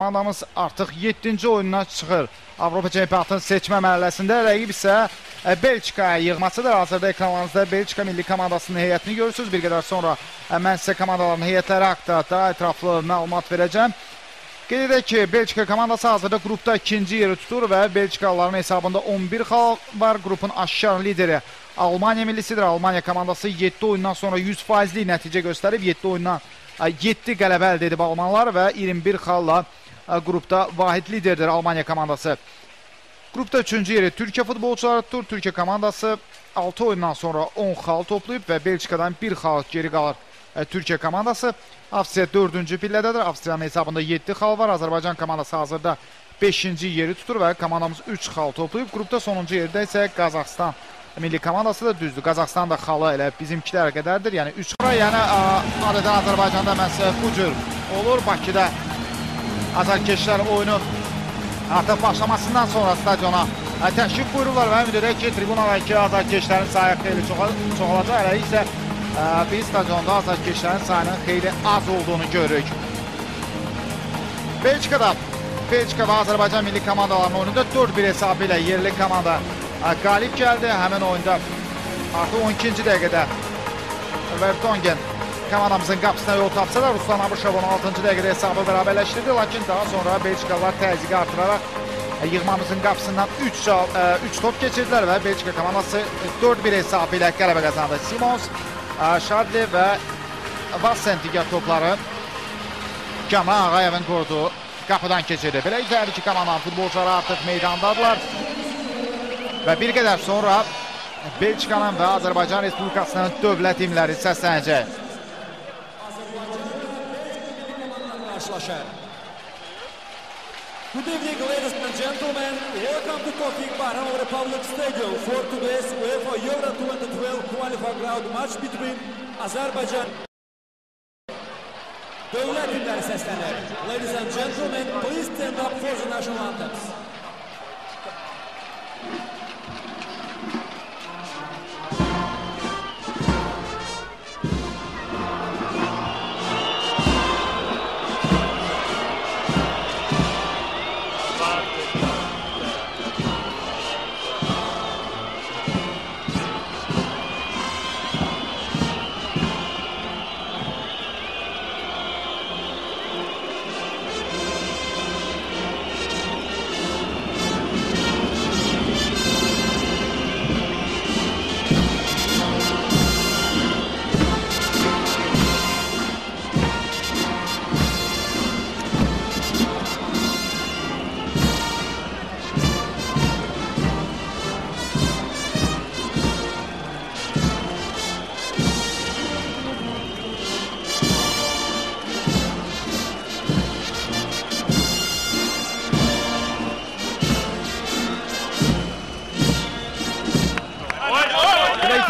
Komandamız artıq 7-ci oyununa çıxır. Avropa çempionatının seçmə mərhələsində rəqib isə e, Belçikaya yığmasıdır. Hazırda ekranlarınızda Belçika milli komandasının heyətini görürsünüz. Bir qədər sonra e, mən sizə komandaların heyətləri haqqında da ətraflı məlumat verəcəm. Qeyd edək ki, Belçika komandası hazırda qrupda ikinci yeri tutur və Belçikalıların hesabında 11 xal var. Qrupun aşkar lideri Almaniya millisidir. Almaniya komandası 7 oyundan sonra 100%lik nəticə göstərib. 7 oyundan 7 qələbə əldə edib almanlar və 21 xalla qrupda vahid liderdir Almaniya komandası. Qrupda 3-cü yeri Türkiyə futbolçuları tutur. Türkiyə komandası 6 oyundan sonra 10 xal toplayıb və Belçikadan 1 xal geri qalır. Türkiyə komandası Avstriya 4-cü pillədədir. Avstriyanın hesabında 7 xal var. Azərbaycan komandası hazırda 5-ci yeri tutur və komandamız 3 xal toplayıb. Qrupda sonuncu yerdə isə Qazaxstan milli komandası da düzdür. Qazaxstan da xalı elə bizimkilər qədərdir. Yəni 3 xal. Yəni adətən Azərbaycanda məhz bu cür olur. Bakıda Azərkeşlər oyunu artıq başlamasından sonra stadiona təşrif buyururlar və ümid edək ki, tribunadakı Azərkeşlərin sayı xeyli çoxalacaq. Hələ isə biz stadionda Azərkeşlərin sayının xeyli az olduğunu görürük. Belçikada Belçika və Azərbaycan milli komandalarının oyununda 4-1 hesabı ilə yerli komanda qalib gəldi. Həmin oyunda artıq 12-ci dəqiqədə Vertongen komandamızın qapısına yol tapsa da Ruslan Abışov 16-cı dəqiqədə hesabı bərabərləşdirdi. Lakin daha sonra Belçikalılar təzyiqi artıraraq yığmamızın qapısından 3, 3 top keçirdilər və Belçika komandası 4-1 hesabı ilə qələbə qazandı. Simons, Şadli və Vassen digər topları Kamal Ağayevin qoruduğu qapıdan keçirdi. Belə isə hər iki komandanın futbolçuları artıq meydandadırlar. Və bir qədər sonra Belçikanın və Azərbaycan Respublikasının dövlət imləri səslənəcək. Good evening, ladies and gentlemen. Welcome to Tokyo Barham Republic Stadium for today's UEFA Euro 2012 qualifying round match between Azerbaijan Dövlət illəri səslənir. Ladies and gentlemen, please stand up for the national anthems.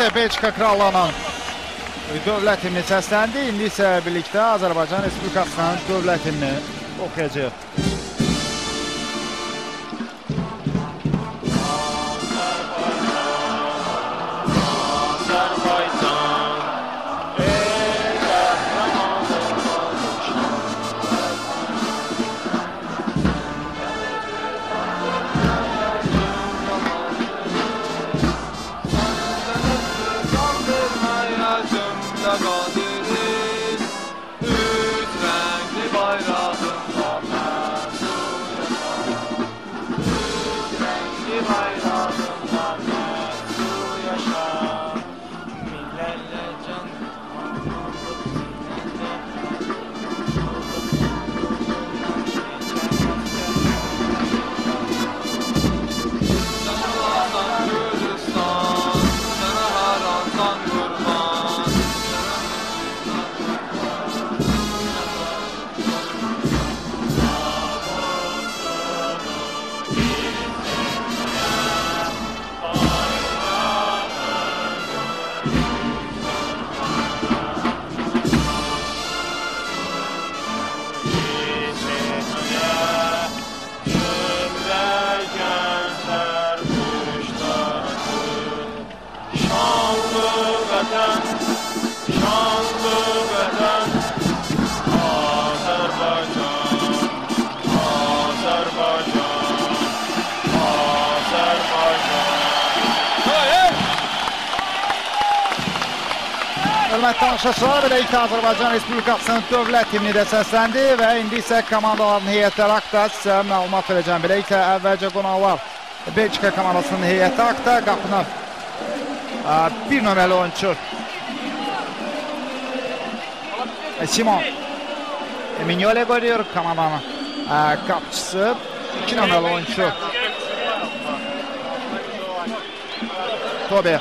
Birlikdə Belçika krallığının dövlət himni səsləndi. İndi isə birlikdə Azərbaycan Respublikasının dövlət himni oxuyacaq. Hörmətli tamaşaçılar, belə ilk Azərbaycan Respublikasının dövlət himni də səsləndi və indi isə komandaların heyətləri haqda sizə məlumat verəcəm. Belə ilk əvvəlcə qonaqlar Belçika komandasının heyəti haqda qapını ə, bir nömrəli oyunçu e, Simon Mignole qoyuyor komandanın ə, qapıcısı. 2 nömrəli oyunçu Tobi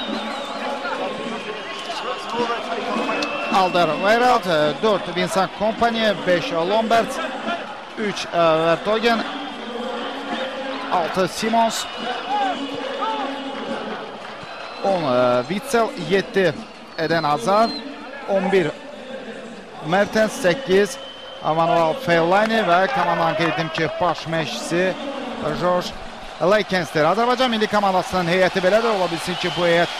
Alderweireld, 4 Vincent Kompany, 5 Lombard, 3 Vertogen, 6 Simons, 10 Witzel, 7 Eden Hazard, 11 Mertens, 8 Manuel Fellaini və komandanın ki, baş məşqçisi George Leykensdir. Azərbaycan milli komandasının heyəti belədir. Ola bilsin ki, bu heyət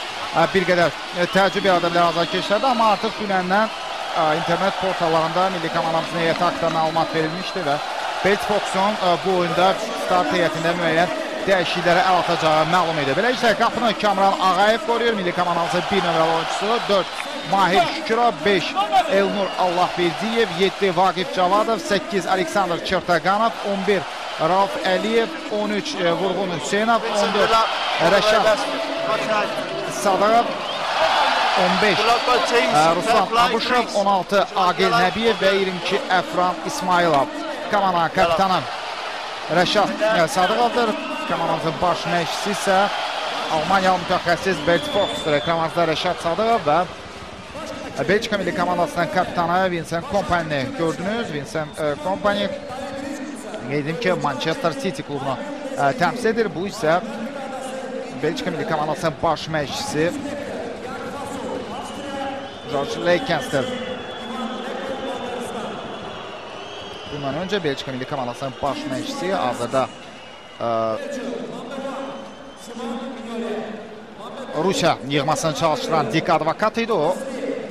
bir qədər ə, təəccüb yarada bilər azarkeşlərdə, amma artıq dünəndən ə, internet portallarında milli komandamızın heyəti haqqında məlumat verilmişdi və Belt Foxun ə, bu oyunda start heyətində müəyyən dəyişikliklərə əl atacağı məlum idi. Belə isə qapını Kamran Ağayev qoruyur. Milli komandamızın 1 nömrəli oyunçusu 4 Mahir Şükürov, 5 Elnur Allahverdiyev, 7 Vaqif Cavadov, 8 Aleksandr Çırtaqanov, 11 Rauf Əliyev, 13 e, Vurğun Hüseynov, 14 Rəşad Sadaqov, 15 e, Ruslan Abuşov, 16 Aqil Nəbiyev və 22 Əfran İsmailov. Komanda kapitanı Rəşad e, Sadıqovdur. Komandamızın baş məşqçisi isə Almaniyalı mütəxəssis Bert Foxdur. Ekranımızda Rəşad Sadıqov və Belçika milli komandasının kapitanı Vincent Kompany gördünüz. Vincent e, Kompany qeydim ki, Manchester City klubunu ə, təmsil edir. Bu isə Belçika milli komandasının baş məşqçisi George Leykensdir. Bundan öncə Belçika milli komandasının baş məşqçisi hazırda ə, Rusiya yığmasını çalışdıran Dik Advokat idi o.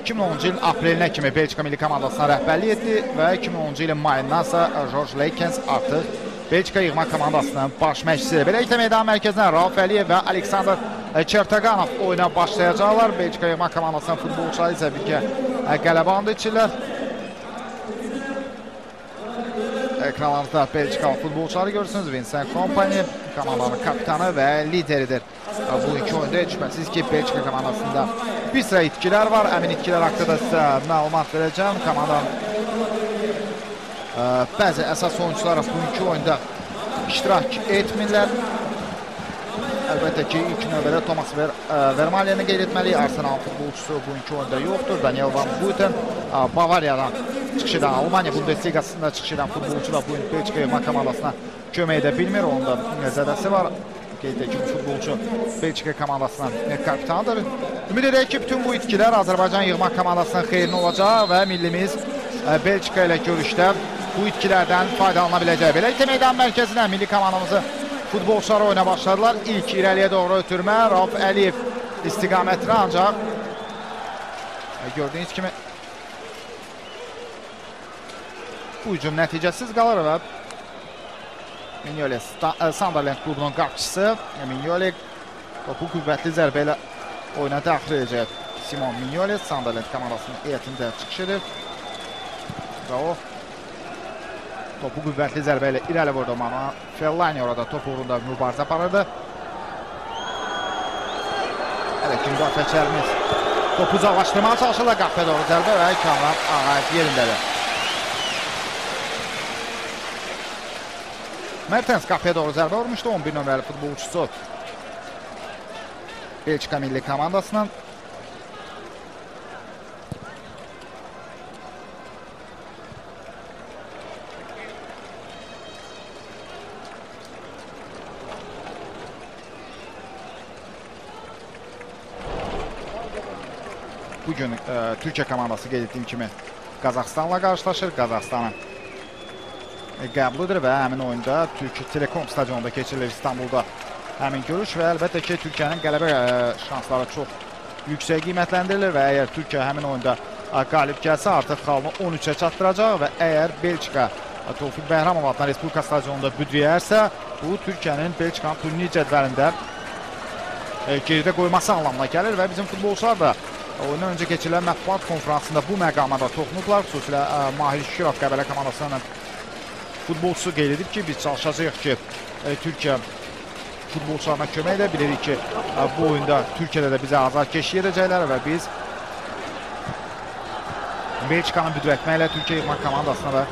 2010-cu ilin aprelinə kimi Belçika milli komandasına rəhbərlik etdi və 2010-cu ilin mayından isə George Leykens artıq Belçika yığma komandasının baş məşqçisidir. Beləliklə meydan mərkəzindən Rauf Əliyev və Aleksandr Çertaqanov oyuna başlayacaqlar. Belçika yığma komandasının futbolçuları isə birgə qələbə andı içirlər. Ekranlarda Belçikalı futbolçuları görürsünüz. Vincent Kompany komandanın kapitanı və lideridir. Bu iki oyunda şübhəsiz ki, Belçika komandasında bir sıra itkilər var. Əmin itkilər haqqında sizə məlumat verəcəm. Komandanın bəzi əsas oyuncular bu iki oyunda iştirak etmirlər. Əlbəttə ki, ilk növbədə Thomas Ver Vermaliyen'i qeyd etməliyik. Arsenal futbolçusu bu iki oyunda yoxdur. Daniel Van Buten Bavariyadan çıxış edən, Almaniya Bundesligasında çıxış edən futbolçu da bu gün Belçika yığma komandasına kömək edə bilmir. Onun da zədəsi var. Qeyd edək ki, futbolçu Belçika komandasının kapitanıdır. Ümid edək ki, bütün bu itkilər Azərbaycan yığma komandasının xeyrinə olacaq və millimiz Belçika ilə görüşdə bu itkilərdən faydalana biləcək. Beləliklə meydan mərkəzinə milli komandamızı futbolçular oyuna başladılar. İlk irəliyə doğru ötürmə Rauf Əliyev istiqamətini ancaq gördüyünüz kimi bu hücum nəticəsiz qalır və Mignoli Sunderland klubunun qapçısı Mignoli topu qüvvətli zərbə ilə oyuna daxil edəcək. Simon Mignoli Sunderland komandasının heyətində çıxış edir və o topu qüvvətli zərbə ilə irəli vurdu amma Fellaini orada top uğrunda mübarizə aparırdı. Hələ ki, müdafiəçilərimiz topu uzaqlaşdırmağa çalışırlar qapıya doğru zərbə və Kamran Ağayev yerindədir. Mertens qapıya doğru zərbə vurmuşdu 11 nömrəli futbolçusu. Belçika milli komandasının Bugün ə, Türkiyə komandası qeyd etdiyim kimi Qazaxstanla qarşılaşır. Qazaxstanın qəbuludur və həmin oyunda Türk Telekom stadionunda keçirilir İstanbulda həmin görüş və əlbəttə ki, Türkiyənin qələbə ə, şansları çox yüksək qiymətləndirilir və əgər Türkiyə həmin oyunda ə, qalib gəlsə, artıq xalını 13-ə çatdıracaq və əgər Belçika ə, Tofiq Bəhramov adına Respublika stadionunda büdrəyərsə, bu Türkiyənin Belçikanın turnir cədvəlində geridə qoyması anlamına gəlir və bizim futbolçular da Oyundan öncə keçirilən mətbuat konfransında bu məqama da toxunublar. Xüsusilə ə, Mahir Şükürov Qəbələ komandasının futbolçusu qeyd edib ki, biz çalışacağıq ki, ə, Türkiyə futbolçularına kömək edə bilirik ki, ə, bu oyunda Türkiyədə də bizə azarkeşlik edəcəklər və biz Belçikanın büdrətməklə Türkiyə idman komandasına da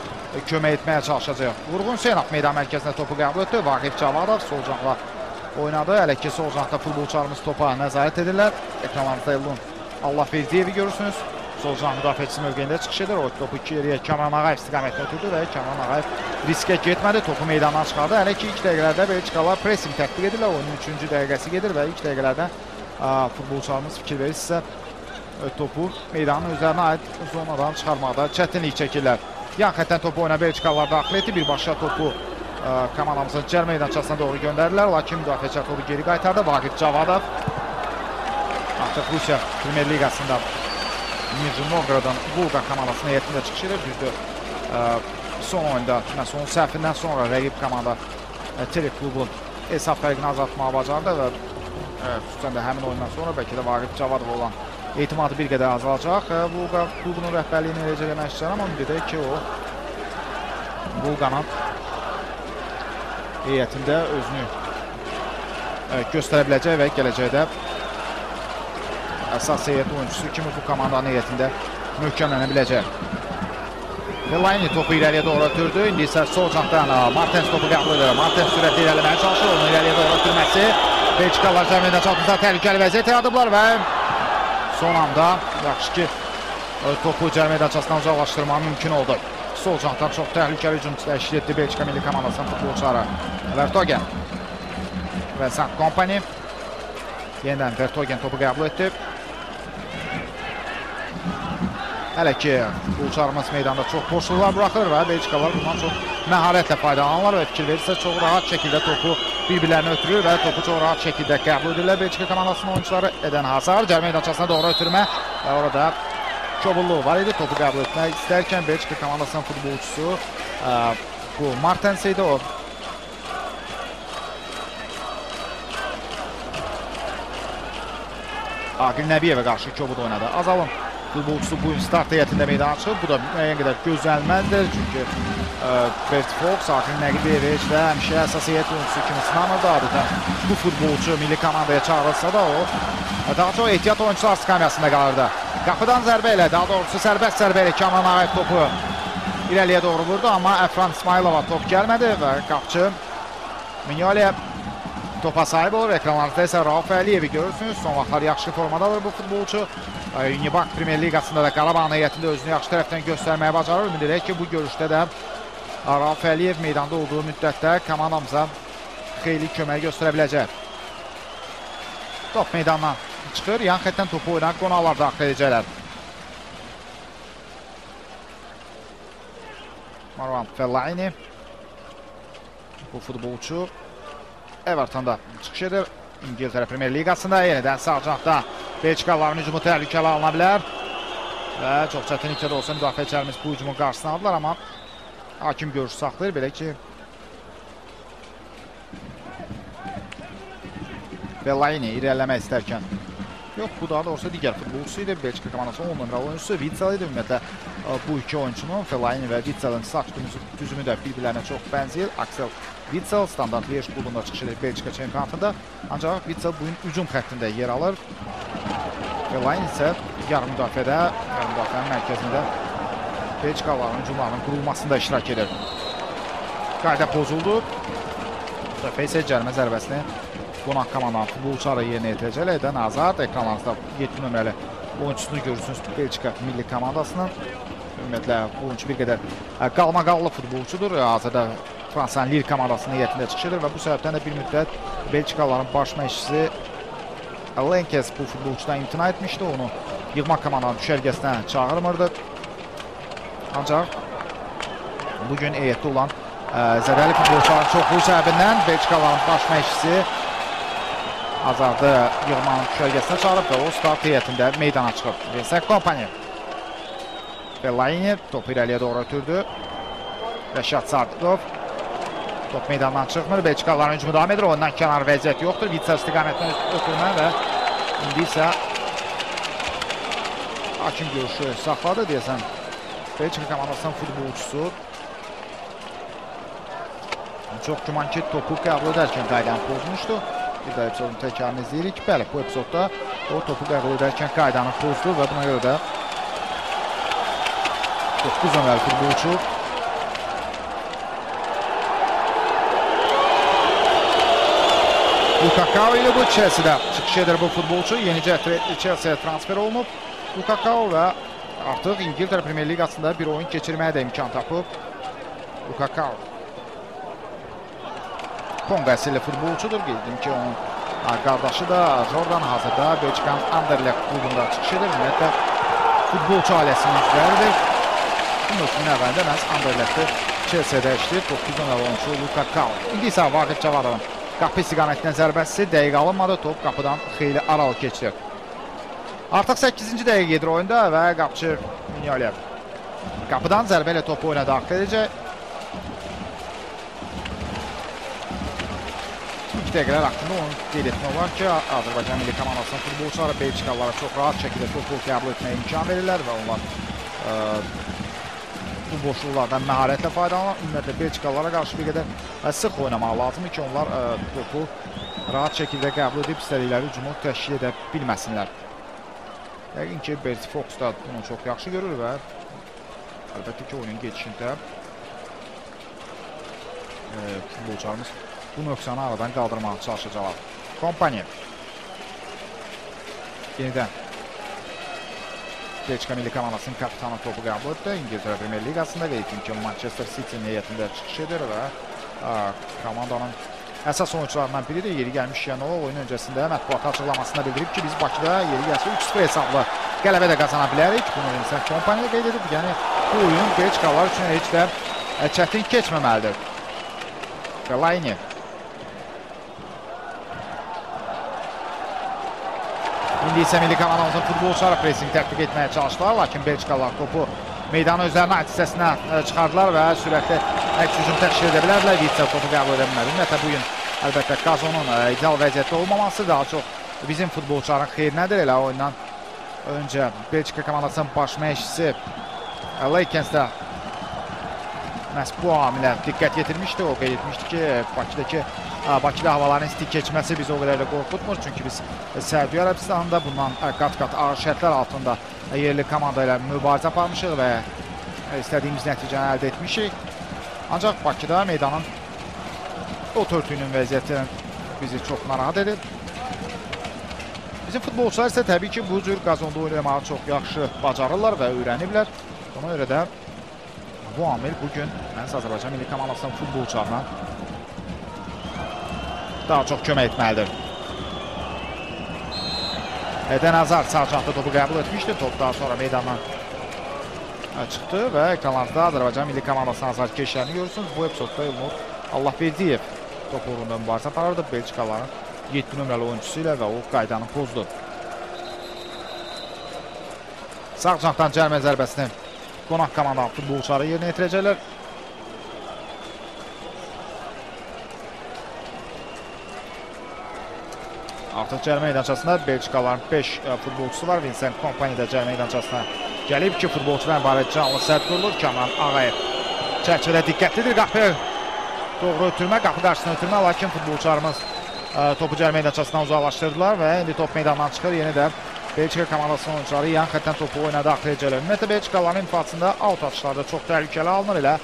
kömək etməyə çalışacağıq. Vurğun Hüseynov meydan mərkəzinə topu qəbul etdi. Vaqif Cavadov sol canla oynadı. Hələ ki sol canlı futbolçularımız topa nəzarət edirlər. Ekranlarınızda Elun Allah Verdiyevi görürsünüz. Sol can müdafiəçisi mövqeyində çıxış edir. O topu iki yeriyə Kamran Ağayev istiqamətinə ötürdü və Kamran Ağayev riskə getmədi. Topu meydandan çıxardı. Hələ ki ilk dəqiqələrdə Belçikalılar pressing tətbiq edirlər. Oyunun 3-cü dəqiqəsi gedir və ilk dəqiqələrdə futbolçularımız fikir verirsə ə, topu meydanın özlərinə aid zonadan çıxarmaqda çətinlik çəkirlər. Yan xəttdən topu oyuna Belçikalılar daxil etdi. Birbaşa topu ə, komandamızın cəl meydançasına doğru göndərdilər. Lakin müdafiəçilər topu geri qaytardı. Vaqif Cavadov artıq Rusiya Premyer Liqasında Nijni Novgorodun Volqa komandasının heyətində çıxış edir. Düzdür, son oyunda məhz onun səhvindən sonra rəqib komanda Terek klubun hesab fərqini azaltmağa bacardı və xüsusən də həmin oyundan sonra bəlkə də Vaqif Cavadov olan etimadı bir qədər azalacaq. Ə, Volqa klubunun rəhbərliyini eləcə eləmək istəyir, amma ümid edək ki, o Volqanın heyətində özünü göstərə biləcək və gələcəkdə əsas heyət oyuncusu kimi bu komandanın heyətində möhkəmlənə biləcək. Fellaini topu irəliyə doğru ötürdü. İndi isə sol cantdan Martens topu qəbul edir. Martens sürətli irəliməyə çalışır. Onu irəliyə doğru ötürməsi. Belçikalılar cəmiyyətə çatmışda təhlükəli vəziyyət yaradıblar və son anda yaxşı ki topu cəmiyyət açısından uzaqlaşdırmaq mümkün oldu. Sol cantdan çox təhlükəli hücum təşkil etdi Belçika milli komandasının futbolçuları. Vertogen və Sant Company Yenidən Vertogen topu qəbul etdi. Hələ ki, futbolçularımız meydanda çox boşluqlar buraxır və Belçikalılar bundan çox məharətlə faydalanırlar və fikir verirsə çox rahat şəkildə topu bir-birlərinə ötürür və topu çox rahat şəkildə qəbul edirlər. Belçika komandasının oyuncuları Eden Hazard cərimə meydançasına doğru ötürmə və orada Çobulluğu var idi. Topu qəbul etmək istərkən Belçika komandasının futbolçusu ə, bu Martens idi o. Aqil Nəbiyevə qarşı Kobud oynadı. Azalın futbolçusu bu gün start heyətində meydana çıxıb. Bu da müəyyən qədər gözlənilməlidir. Çünki ə, Bert Fox, Aqil Nəbiyeviç və həmişə əsas heyət oyuncusu kimi sınanırdı adətən. Bu futbolçu milli komandaya çağırılsa da o daha çox ehtiyat oyuncular skamyasında qalırdı. Qapıdan zərbə ilə, daha doğrusu sərbəst zərbə ilə Kamran Ağayev topu irəliyə doğru vurdu, amma Əfran İsmailova top gəlmədi və qapçı Minyoliyə topa sahib olur. Ekranlarınızda isə Rauf Əliyevi görürsünüz. Son vaxtlar yaxşı formadadır bu futbolçu. Unibank Premyer Liqasında da Qarabağ heyətində özünü yaxşı tərəfdən göstərməyə bacarır. Ümid edək ki, bu görüşdə də Rauf Əliyev meydanda olduğu müddətdə komandamıza xeyli kömək göstərə biləcək. Top meydandan çıxır. Yan xəttdən topu oynayan qonaqlar daxil edəcəklər. Marwan Fellaini bu futbolçu Evertonda çıxış edir. İngiltərə Premyer Liqasında yenidən sağ cəhddə Belçikalıların hücumu təhlükəli alına bilər. Və çox çətinliklə də olsa müdafiəçilərimiz bu hücumun qarşısını aldılar, amma hakim görüş saxlayır. Belə ki, Fellaini irəliləmək istərkən Yox, bu daha doğrusu digər futbolçusu idi. Belçika komandasının 10 nömrəli oyuncusu Witsel idi. Ümumiyyətlə bu iki oyunçunun Fellaini və Witselin saç düzümü də bir-birlərinə çox bənzəyir. Aksel Witsel standart Liège klubunda çıxış edir Belçika çempionatında. Ancaq Witsel bu gün hücum xəttində yer alır. Fellaini isə yarım müdafiədə, yarım müdafiənin mərkəzində Belçikalıların hücumlarının qurulmasında iştirak edir. Qayda pozuldu. Bu dəfə isə cərimə zərbəsini qonaq komandanın futbolçuları yerinə yetirəcəklər. Edən Azad ekranlarınızda 7 nömrəli oyuncusunu görürsünüz Belçika milli komandasının. Ümumiyyətlə bu oyuncu bir qədər qalmaqallı futbolçudur. Hazırda Fransanın Lille komandasının heyətində çıxış edir və bu səbəbdən də bir müddət Belçikalıların baş məşqçisi Lenkes bu futbolçudan imtina etmişdi. Onu yığma komandanın düşərgəsinə çağırmırdı. Ancaq bugün heyətdə olan ə, zədəli futbolçuların çoxluğu səbəbindən Belçikalıların baş məşqçisi Azardı yığmanın düşərgəsinə çağırıb və o start heyətində meydana çıxıb. Vincent Kompany. Fellaini topu irəliyə doğru ötürdü. Rəşad Sadikov. Top meydandan çıxmır. Belçikalıların hücumu davam edir. Ondan kənar vəziyyət yoxdur. Vitsa istiqamətini ötürmə və indi isə hakim görüşü saxladı deyəsən. Belçika komandasının futbolçusu çox güman ki, topu qəbul edərkən qaydanı pozmuşdu. Bir də epizodun təkrarını izləyirik. Bəli, bu epizodda o topu qəbul edərkən qaydanı pozdu və buna görə də 9 nömrəli futbolçu Lukakao ilə bu Chelsea-də çıxış edir bu futbolçu. Yenicə Chelsea-yə transfer olunub. Lukakao və artıq İngiltərə Premyer Liqasında bir oyun keçirməyə də imkan tapıb. Lukakao Kongo əsilli futbolçudur. Qeyd edim ki, onun qardaşı da Jordan hazırda Belçikanın Anderlecht klubunda çıxış edir. Ümumiyyətlə futbolçu ailəsinin üzvləridir. Bu mövsümün əvvəlində məhz Anderlechtdə Chelsea-də işləyir. 9 nömrəli oyunçu Lukakao. İndi isə Vaqif Cavadovun qapı istiqamətindən zərbəsi dəqiq alınmadı. Top qapıdan xeyli aralı keçdi. Artıq 8-ci dəqiqə gedir oyunda və qapıcı Minyolev qapıdan zərbə ilə topu oyuna daxil edəcək. Dəqiqələr haqqında onu qeyd etmək olar ki, Azərbaycan milli komandasının futbolçuları Belçikalılara çox rahat şəkildə topu qəbul etməyə imkan verirlər və onlar ə, bu boşluqlardan məharətlə faydalanır. Ümumiyyətlə Belçikalılara qarşı bir qədər ə, sıx oynamağı lazımdır ki, onlar ə, topu rahat şəkildə qəbul edib istədikləri hücumu təşkil edə bilməsinlər. Yəqin ki, Berti Fox da bunu çox yaxşı görür və əlbəttə ki, oyunun gedişində e, futbolçularımız bu nöqsanı aradan qaldırmağa çalışacaqlar. Kompaniya. Yenidən Belçika milli komandasının kapitanı topu qəbul etdi. İngiltərə Premyer Liqasında və ikinci Manchester City heyətində çıxış edir və ə, komandanın əsas oyuncularından biridir. Yeri gəlmiş Yanova oyun öncəsində mətbuat açıqlamasında bildirib ki, biz Bakıda yeri gəlsə 3-0 hesablı qələbə də qazana bilərik. Bunu Vincent Kompaniya qeyd edib. Yəni bu oyun Belçikalılar üçün heç də çətin keçməməlidir. Fellaini İndi isə milli komandamızın futbolçuları pressing tətbiq etməyə çalışdılar, lakin Belçikalılar topu meydanın özlərinə hissəsinə ə, çıxardılar və sürətli əks hücum təşkil edə bilərdilər. Vitsə topu qəbul edə bilmədi. Ümumiyyətlə bu gün əlbəttə Qazonun ə, ideal vəziyyətdə olmaması daha çox bizim futbolçuların xeyrinədir. Elə oyundan öncə Belçika komandasının baş məşqçisi Leykens də məhz bu amilə diqqət yetirmişdi. O qeyd etmişdi ki, Bakıdakı Bakıda havaların isti keçməsi bizi o qədər də qorxutmur. Çünki biz Səudiyyə Ərəbistanında bundan qat-qat ağır şərtlər altında yerli komanda ilə mübarizə aparmışıq və istədiyimiz nəticəni əldə etmişik. Ancaq Bakıda meydanın o törtüyünün vəziyyəti bizi çox narahat edir. Bizim futbolçular isə təbii ki, bu cür qazonda oynamağı çox yaxşı bacarırlar və öyrəniblər. Ona görə də bu amil bugün məhz Azərbaycan milli komandasının futbolçularına daha çox kömək etməlidir. Eden Hazard Sarjantda topu qəbul etmişdi. Top daha sonra meydandan çıxdı və ekranlarda Azərbaycan milli komandasının azar keçlərini görürsünüz. Bu epizodda Elnur Allahverdiyev top uğrunda mübarizə aparırdı. Belçikaların 7 nömrəli oyuncusu ilə və o qaydanı pozdu. Sarjantdan cəlmə zərbəsini qonaq komandanın futbolçuları yerinə yetirəcəklər. Artıq cərimə meydançasında Belçikaların 5 futbolçusu var. Vincent Kompani də cərimə meydançasına gəlib ki, futbolçular barədə canlı sərt qurulur. Kamran Ağayev çərçivədə diqqətlidir. Qapı doğru ötürmə, qapı qarşısına ötürmə, lakin futbolçularımız ə, topu cərimə meydançasından uzaqlaşdırdılar və indi top meydandan çıxır. Yenə də Belçika komandasının oyuncuları yan xəttdən topu oyuna daxil edəcəklər. Ümumiyyətlə Belçikaların infasında out atışlarda çox təhlükəli alınır elə.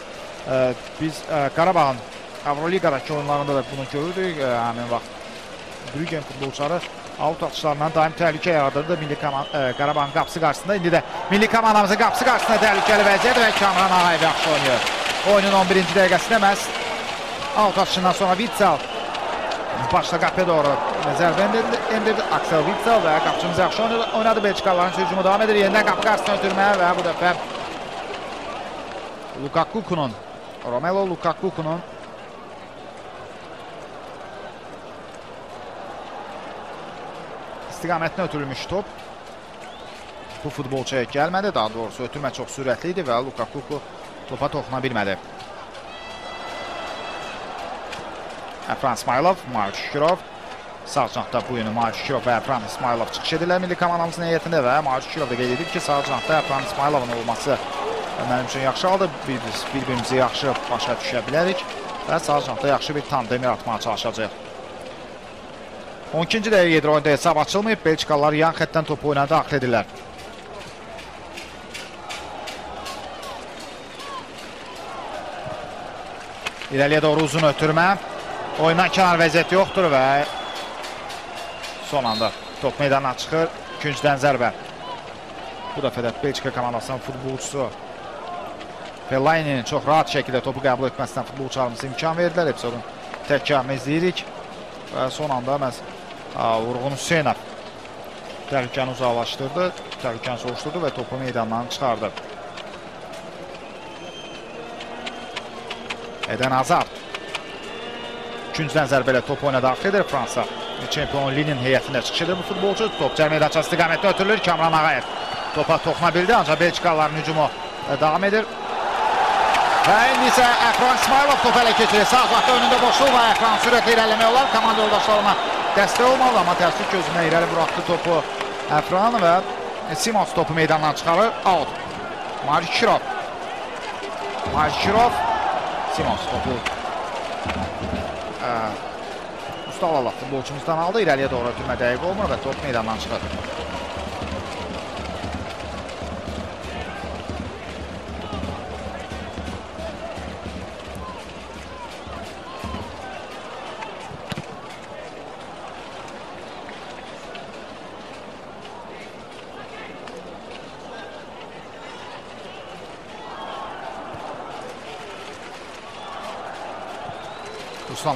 Ə, biz Qarabağın Avroliqadakı oyunlarında da bunu görürdük. Ə, həmin vaxt Brüggen futbolçuları out atışlarından daim təhlükə yaradırdı Milli e, Qarabağın qapısı qarşısında. İndi də Milli komandamızın qapısı qarşısında təhlükəli vəziyyət və Kamran Ağayev yaxşı oynayır. Oyunun 11-ci dəqiqəsində məhz out atışından sonra Vitsal başla qapıya doğru zərbə endirdi. Aksel Vitsal və qapıcımız yaxşı oynadı. Belçikalıların hücumu davam edir. Yenidən qapı qarşısına ötürməyə və bu dəfə Lukaku'nun Romelo Lukaku'nun istiqamətinə ötürülmüş top. Bu futbolçuya gəlmədi, daha doğrusu ötürmə çox sürətli idi və Lukaku topa toxuna bilmədi. Əfran İsmailov, Mark Şükürov, Sarjantda bu günü Marius Şükürov və Əfran İsmailov çıxış edirlər milli komandamızın heyətində və Marius Şükürov da qeyd edir ki, Sarjantda Əfran İsmailovun olması mənim üçün yaxşı haldır. Bir-biz bir-birimizi yaxşı başa düşə bilərik və Sarjantda yaxşı bir tandem yaratmağa çalışacağıq. 12-ci dəqiqə gedir oyunda hesab açılmayıb. Belçikalılar yan xəttdən topu oyuna daxil edirlər. İrəliyə doğru uzun ötürmə. Oyundan kənar vəziyyət yoxdur və son anda top meydana çıxır. İkincidən zərbə. Bu dəfə də Belçika komandasının futbolçusu Fellaini'nin çox rahat şəkildə topu qəbul etməsindən futbolçularımız imkan verdilər. Epizodun təkrarını izləyirik. Və son anda məhz Vurğun Hüseynov təhlükəni uzaqlaşdırdı. Təhlükəni soruşdurdu və topu meydandan çıxardı. Eden Hazard. Üçüncüdən zərbə ilə top oyuna daxil edir Fransa. Çempion Linin heyətində çıxış edir bu futbolçu. Top cərmə meydança istiqamətdə ötürülür. Kamran Ağayev topa toxuna bildi, ancaq Belçikalıların hücumu davam edir. Və indi isə Əkran İsmailov top ələ keçirir. Sağ vaxtda önündə boşluq var. Əkran sürətlə irələmək olar. Komanda yoldaşlarına dəstək olmalı, amma təəssüf gözünə irəli buraxdı topu Əfran və Simons topu meydandan çıxarır. Out. Marikirov. Marikirov. Simons topu Mustafa futbolçumuzdan aldı. İrəliyə doğru ötürmə dəqiq olmur və top meydandan çıxır.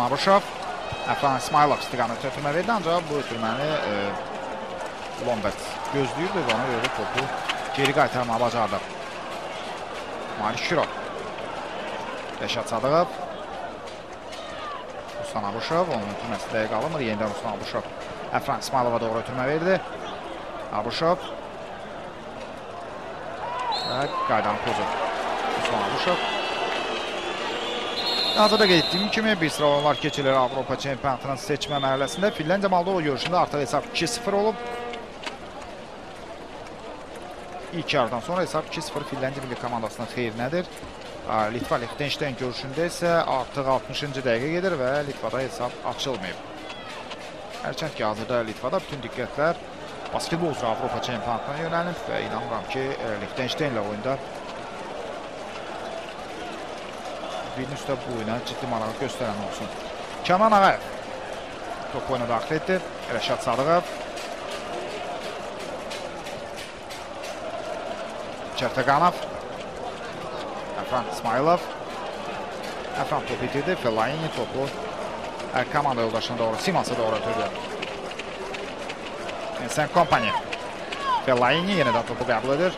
Abışov Əfran İsmailov istiqamətə ötürmə verdi, ancaq bu ötürməni e, Lombert gözləyirdi və ona görə topu geri qaytarmağı bacardı. Malik Şirov. Rəşad Sadıqov Ruslan Abışov, onun ötürməsi dəqiq alınmır, yenidən Ruslan Abışov Əfran İsmailova doğru ötürmə verdi. Abışov və qaydanı pozur. Ruslan Abışov Hazırda qeyd etdiyim kimi bir sıra oyunlar keçilir Avropa çempionatının seçmə mərhələsində. Finlandiya Moldova görüşündə artıq hesab 2-0 olub. İlk yarıdan sonra hesab 2-0 Finlandiya milli komandasının xeyrinədir. Litva Liechtenstein görüşündə isə artıq 60-cı dəqiqə gedir və Litvada hesab açılmayıb. Hərçənd ki, hazırda Litvada bütün diqqətlər basketbol üzrə Avropa çempionatına yönəlib və inanıram ki, Liechtenstein ilə oyunda birinin üstə bu oyuna ciddi maraq göstərən olsun. Kənan Ağayev top oyuna daxil etdi. Rəşad Sadıqov. Çərtəqanov. Əfran İsmailov. Əfran topu itirdi. Fellaini topu komanda yoldaşına doğru, Simonsa doğru ötürdü. Vincent Kompany. Fellaini yenidən topu qəbul edir.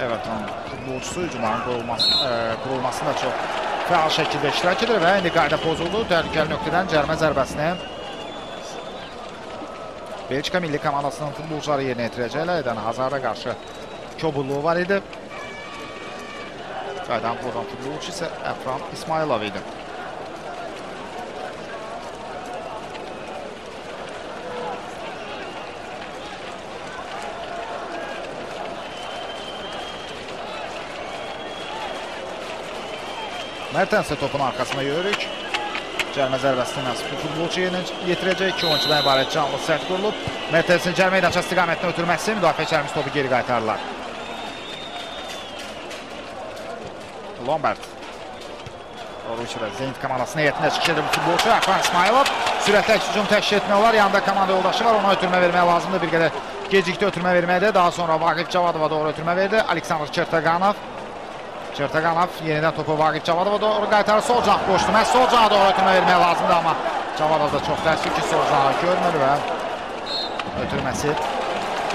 Everton futbolçusu hücumların qurulması, ə, qurulmasında çox fəal şəkildə iştirak edir və indi qayda pozuldu. Təhlükəli nöqtədən cərmə zərbəsini Belçika milli komandasının futbolçuları yerinə yetirəcəklər. Edən Hazarda qarşı kobulluğu var idi. Qaydanı pozan futbolçu isə Əfran İsmailov idi. Mertens də topun arxasına yürürük. Cərmə zərbəsini məhz futbolçu yetirəcək. İki oyuncudan ibarət canlı sərt qurulub. Mertensin cərmə idaçə istiqamətini ötürməsi müdafiəçilərimiz topu geri qaytarırlar. Lombard. Rusiya Zenit komandasının heyətində çıxış edir bu futbolçu. Əfran İsmailov sürətlə hücum təşkil etmək olar. Yanında komanda yoldaşı var. Ona ötürmə vermək lazımdır. Bir qədər gecikdi ötürmə verməkdə. Daha sonra Vaqif Cavadova doğru ötürmə verdi. Aleksandr Çertəqanov. Çertəqanov yenidən topu Vaqif Cavadova doğru qaytarır. Sol caq boşdur. Məhz sol cağa doğru ötürmə vermək lazımdır, amma Cavadov da çox təəssüf ki, sol cağı görmür və ötürməsi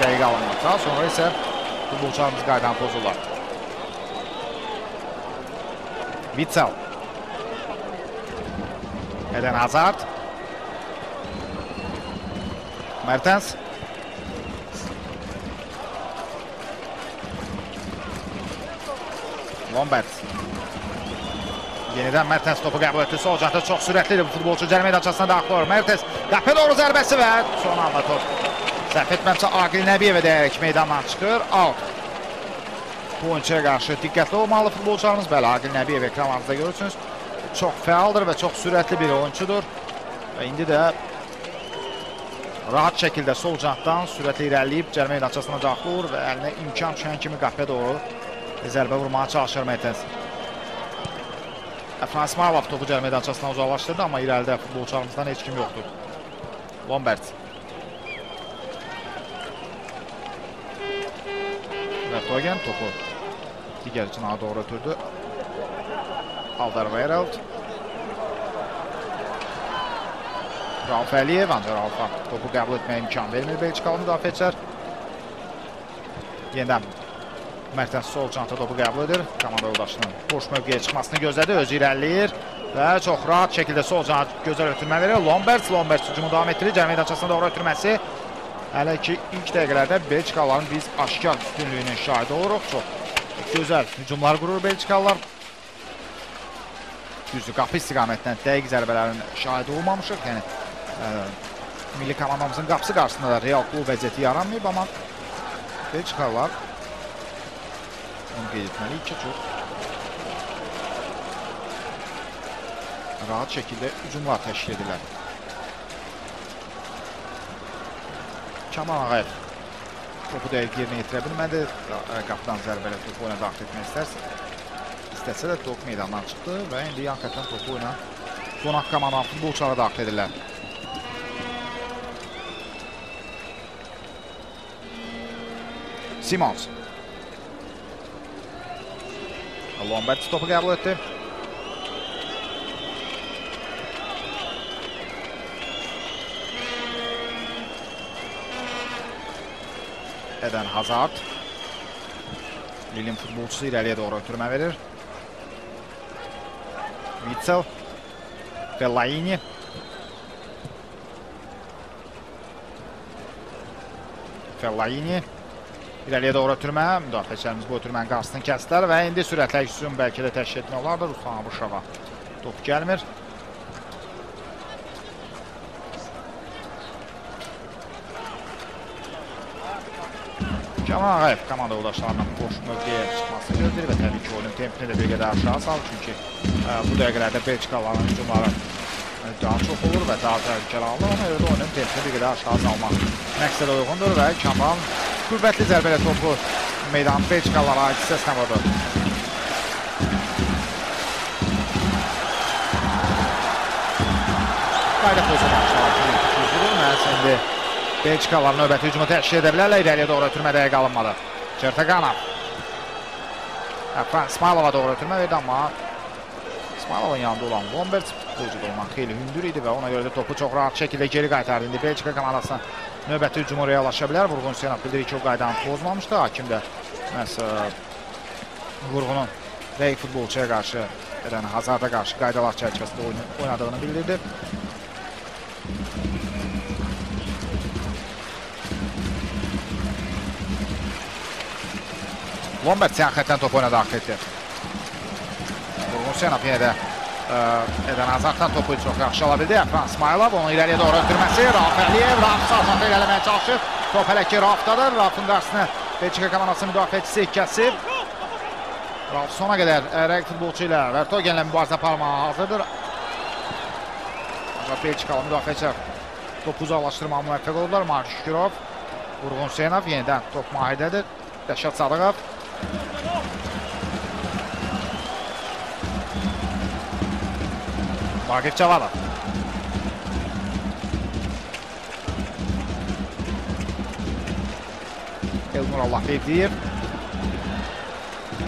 dəqiq alınmır. Daha sonra isə futbolçularımız qaydanı pozurlar. Vitsel. Eden Hazard. Mertens. Lombard. Yenidən Mertens topu qəbul etdi. Sol cəhətdə çox sürətlidir bu futbolçu. Cərimə meydançasına daxil olur. Mertens qapıya doğru zərbəsi və son anda top. Səhv etməmsə Aqil Nəbiyevə dəyərək meydandan çıxır. Out. Bu oyunçuya qarşı diqqətli olmalı futbolçularımız. Bəli, Aqil Nəbiyev ekranlarınızda görürsünüz. Çox fəaldır və çox sürətli bir oyunçudur. Və indi də rahat şəkildə sol cantdan sürətlə irəliləyib cərimə meydançasına daxil olur və əlinə imkan düşən kimi qapıya doğru zərbə vurmağa çalışır Mertens. Frans Marlov topu cərimə meydançasından uzaqlaşdırdı, amma irəlidə futbolçularımızdan heç kim yoxdur. Lombert. Vertogen topu digər cinağa doğru ötürdü. Alderweireld. Rauf Əliyev, ancaq Raufa topu qəbul etməyə imkan vermir Belçikalı müdafiəçilər. Yenidən Mərtəns sol canta topu qəbul edir. Komanda yoldaşının boş mövqeyə çıxmasını gözlədi, özü irəliləyir və çox rahat şəkildə sol cana gözəl ötürmə verir. Lombert, Lombert hücumu davam etdirir. Cəmi meydançasına doğru ötürməsi. Hələ ki ilk dəqiqələrdə Belçikalıların biz aşkar üstünlüyünün şahidi oluruq. Çox gözəl hücumlar qurur Belçikalılar. Düzdür, qapı istiqamətindən dəqiq zərbələrin şahidi olmamışıq. Yəni ə, milli komandamızın qapısı qarşısında da real qol vəziyyəti yaranmayıb, amma Belçikalılar qeyd etməliyik ki, çox rahat şəkildə hücumlar təşkil edirlər. Kamal Ağayev topu dəqiq yerinə yetirə bilmədi. Qapıdan zərbələ topu oyuna daxil etmək istərsə, istəsə də top meydandan çıxdı və indi yan xətdən topu oyuna qonaq komandanın futbolçuları daxil edirlər. Simons. Lombert topu qəbul etdi. Eden Hazard. Lilin futbolçusu irəliyə doğru ötürmə verir. Witzel. Fellaini. Fellaini. İrəliyə doğru ötürmə. Müdafiəçilərimiz bu ötürmənin qarşısını kəsdilər və indi sürətlə hücum bəlkə də təşkil etmək olardı Ruslan Abuşova. Top gəlmir. Kamal Ağayev komanda yoldaşlarının boş mövqeyə çıxmasını gözləyir və təbii ki, oyunun tempini də bir qədər aşağı salır. Çünki ə, bu dəqiqələrdə Belçikalıların hücumları ə, daha çox olur və daha təhlükəli alınır. Ona görə də oyunun tempini bir qədər aşağı salmaq məqsədə uyğundur və Kamal qüvvətli zərbə ilə topu meydanın Belçikalılara aid hissəsinə vurdu. Qayda şahidi vurur. Məhz indi Belçikalılar növbəti hücumu təşkil edə bilərlər. İrəliyə doğru ötürmə dəqiq alınmadı. Çertaganov. Əfran İsmailova doğru ötürmə verdi, amma İsmailovun yanında olan Lombert futbolcu ondan xeyli hündür idi və ona görə də topu çox rahat şəkildə geri qaytardı. İndi Belçika komandasına növbəti hücumu reallaşa bilər. Vurğun Hüseynov bildirir ki, o qaydanı pozmamışdı. Hakim də məhz Vurğunun dəqiq futbolçuya qarşı edən Hazarda qarşı qaydalar çərçivəsində oynadığını bildirdi. Lombert siyah xətdən top oyuna daxil etdi. Vurğun Hüseynov yenə də Edən Azardan topu çox yaxşı ala bildi. Əfran İsmailov onun irəliyə doğru ötürməsi. Rauf Əliyev, Rauf salsatı irələməyə çalışır. Top hələ ki Raufdadır. Raufun qarşısını Belçika komandası müdafiəçisi kəsib. Rauf sona qədər rəqib futbolçu ilə Vertogenlə mübarizə aparmağa hazırdır. Ancaq Belçikalı müdafiəçilər topu uzaqlaşdırmağa müvəffəq oldular. Mark Şükürov, Vurğun Hüseynov yenidən top Mahidədir. Rəşad Sadıqov. Vaqif Cavadov. Elnur Allahverdiyev.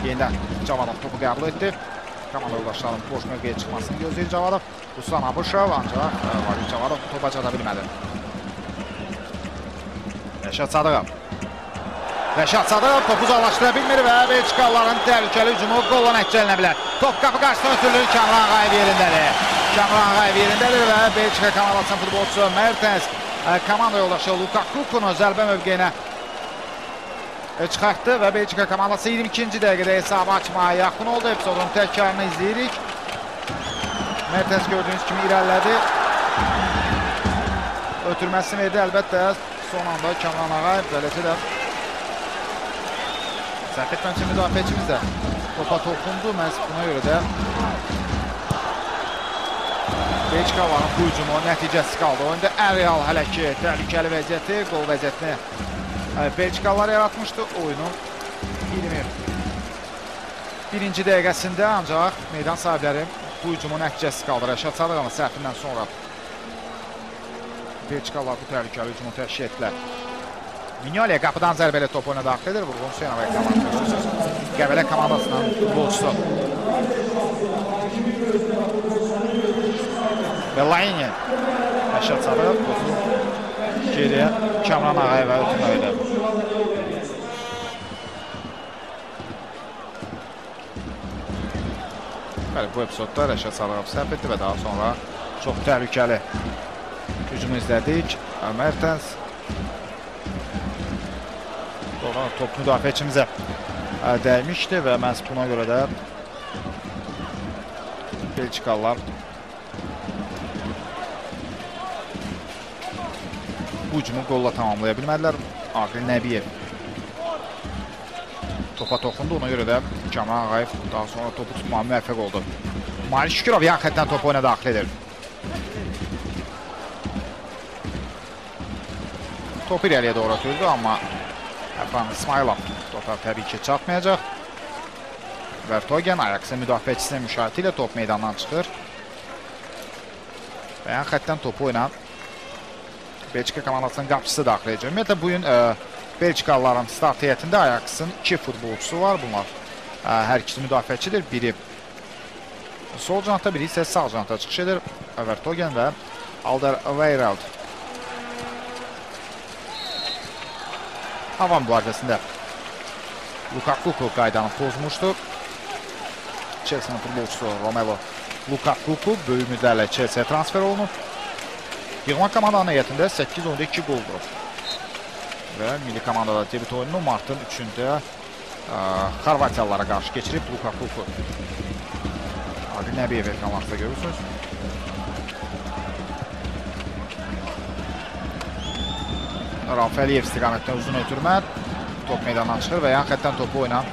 Yenidən Cavadov topu qəbul etdi. Komanda yoldaşlarının boş mövqeyə çıxmasını gözləyir Cavadov. Ruslan Abışov ancaq Vaqif Cavadov topa çata bilmədi. Rəşad Sadıqov. Rəşad Sadıqov topu uzaqlaşdıra bilmir və Belçikalıların təhlükəli hücumu qolla nəticələnə bilər. Top qapı qarşısına ötürülür, Kamran Ağayev yerindədir. Kamran Ağayev yerindədir və Belçika komandasının futbolçusu Mertens komanda yoldaşı Lukakukunu zərbə mövqeyinə çıxartdı və Belçika komandası 22-ci dəqiqədə hesabı açmağa yaxın oldu. Epizodun təkrarını izləyirik. Mertens gördüyünüz kimi irəlilədi. Ötürməsi verdi əlbəttə. Son anda Kamran Ağayev beləcə də səhv etməmsə müdafiəçimiz də topa toxundu. Məhz buna görə də Belçikaların bu hücumu nəticəsiz qaldı. Oyunda ən real hələ ki təhlükəli vəziyyəti, qol vəziyyətini e, Belçikalılar yaratmışdı. Oyunun 21-ci dəqiqəsində ancaq meydan sahibləri bu hücumu nəticəsiz qaldı. Rəşad Sadıqanın səhvindən sonra Belçikalılar bu təhlükəli hücumu təşkil etdilər. Mignoli qapıdan zərbə ilə top oyuna daxil edir. Vurğun Hüseynova. Qəbələ komandasının futbolçusu. Bellaini. Rəşad Sadıq topu geriyə Kamran Ağayevə ötürməkdə. Bəli, bu epizodda Rəşad Sadıqov səhv etdi və daha sonra çox təhlükəli hücumu izlədik. Mertens Sonra top müdafiəçimizə dəymişdi və məhz buna görə də Belçikalılar bu hücumu qolla tamamlaya bilmədilər. Aqil Nəbiyev topa toxundu. Ona görə də Kamran Ağayev daha sonra topu tutmağa müvəffəq oldu. Malik Şükürov yan xətdən topu oyuna daxil edir. Topu irəliyə doğru ötürdü, amma Əfran İsmailov topa təbii ki çatmayacaq. Vertogen Ajaxın müdafiəçisinə müşahidə ilə top meydandan çıxır. Və yan xətdən topu oyna Belçika komandasının qapıçısı daxil edəcək. Ümumiyyətlə bu gün ə, Belçikalıların start heyətində Ajaxın 2 futbolçusu var. Bunlar ə, hər ikisi müdafiəçidir. Biri sol cənahda, biri isə sağ cənahda çıxış edir. Vertogen və Alder Weireld. Hava mübarizəsində Lukaku qaydanı pozmuşdu. Chelsea futbolçusu Romelu Lukaku böyük müddətlə Chelsea transfer olunub. Yığma komandanın heyətində 8 oyunda 2 qol vurub. Və milli komandada debüt oyununu martın 3-də Xorvatiyalılara qarşı keçirib Lukaku. Adil Nəbiyev ekranlarda görürsünüz. Rauf Əliyev istiqamətdən uzun ötürmə. Top meydandan çıxır və yan xətdən topu oynan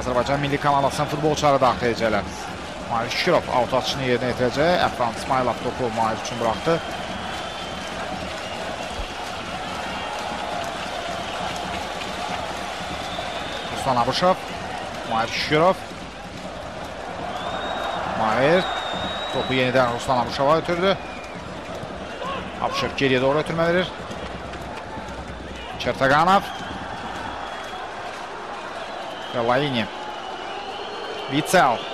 Azərbaycan milli komandasının futbolçuları daxil edəcəklər. Mahir Şükürov avto atışını yerinə yetirəcək. Əfran İsmailov topu Mahir üçün buraxdı. Ruslan Abuşov. Mahir Şükürov. Mahir topu yenidən Ruslan Abuşova ötürdü. Abuşov geriyə doğru ötürmə verir. Çertaganov. Fellaini. Vitsel.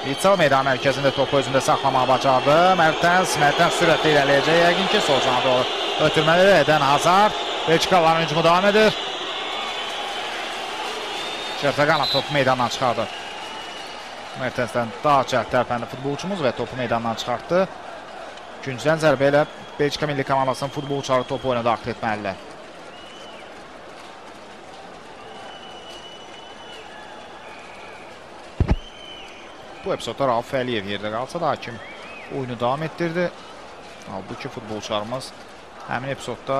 Vitsel meydan mərkəzində topu özündə saxlamağı bacardı. Mertens, Mertens sürətlə irəliyəcək. Yəqin ki, sol cana doğru ötürmələri edən Hazard. Belçikalıların hücumu davam edir. Çertaganov topu meydandan çıxardı. Mertensdən daha cəhd tərpəndi futbolçumuz və topu meydandan çıxartdı. Güncdən zərbə ilə Belçika milli komandasının futbolçuları topu oyuna daxil etməlidirlər. Bu epizodda Rauf Əliyev yerdə qalsa da hakim oyunu davam etdirdi. Halbuki futbolçularımız həmin epizodda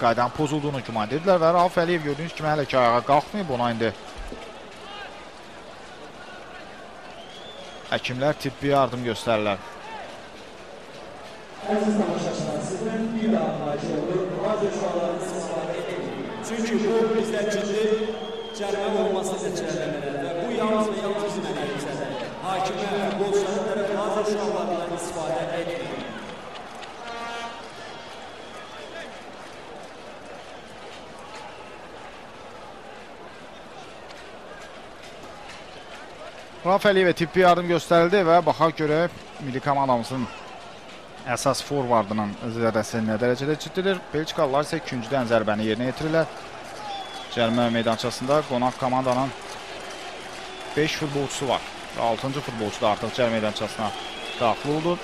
qaydanın pozulduğunu güman edirlər və Rauf Əliyev gördüyünüz kimi hələ ki ayağa qalxmayıb. Ona indi həkimlər tibbi yardım göstərirlər. Əziz tamaşaçılar, sizdən bir daha xahiş olur, radio şualarını istifadə edin. Çünki bu bizlər ciddi cərimə olması nəticələnir yalnız və yalnız bizim əməyimizədir. Hakimlər, futbolçuların tərəf radio şualarından istifadə edin. Rauf Əliyevə tibbi yardım göstərildi və baxaq görək milli komandamızın əsas forvardının zədəsi nə dərəcədə ciddidir. Belçikalılar isə ikincidən zərbəni yerinə yetirirlər. Cərimə meydançasında qonaq komandanın 5 futbolçusu var. Və 6-cı futbolçu da artıq cərimə meydançasına daxil oldu.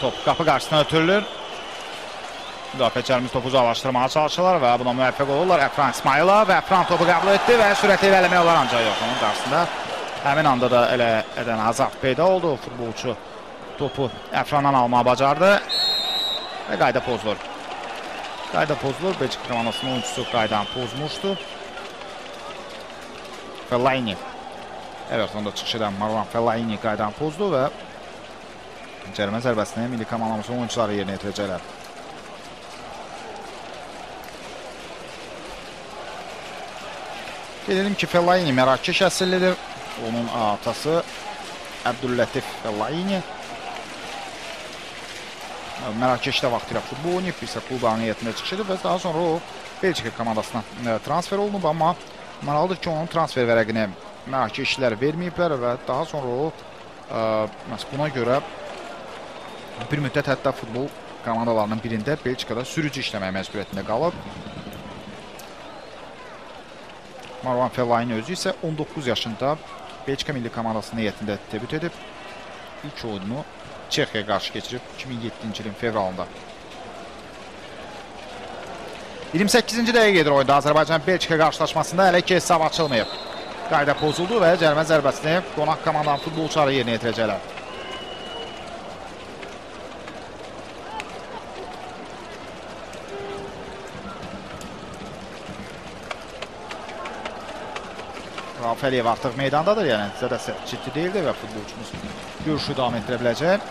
Top qapı qarşısına ötürülür. Müdafiəçilərimiz topu uzaqlaşdırmağa çalışırlar və buna müvəffəq olurlar. Əfran İsmailov və Əfran topu qəbul etdi və sürətli irəlimək olar ancaq yox onun qarşısında. Həmin anda da elə edən azad peyda oldu. Futbolçu topu Əfrandan almağı bacardı və qayda pozulur. Qayda pozulur. Belçika komandasının oyuncusu qaydanı pozmuşdu. Fellaini. Evertonda çıxış edən Marwan Fellaini qaydanı pozdu və cərimə zərbəsini milli komandamızın oyuncuları yerinə yetirəcəklər. Qeyd edim ki, Fellaini Mərakeş əsillidir. Onun atası Əbdüllətif Fellaini. Mərakeşdə vaxtilə futbol oynayıb, isə klub aniyyətində çıxış edib və daha sonra o Belçika komandasına transfer olunub, amma maraqlıdır ki, onun transfer vərəqini Mərakeşlilər verməyiblər və daha sonra o məhz buna görə bir müddət hətta futbol komandalarının birində Belçikada sürücü işləmək məcburiyyətində qalıb. Marwan Fellaini özü isə 19 yaşında Belçika milli komandasının heyətində debüt edib. İlk oyununu Çexiyaya qarşı keçirib 2007-ci ilin fevralında. 28-ci dəqiqə gedir oyunda Azərbaycan-Belçika qarşılaşmasında hələ ki hesab açılmayıb. Qayda pozuldu və cərimə zərbəsini qonaq komandanın futbolçuları yerinə yetirəcəklər. Rauf Əliyev artıq meydandadır, yəni zədəsi ciddi deyildir və futbolçumuz görüşü davam etdirə biləcək.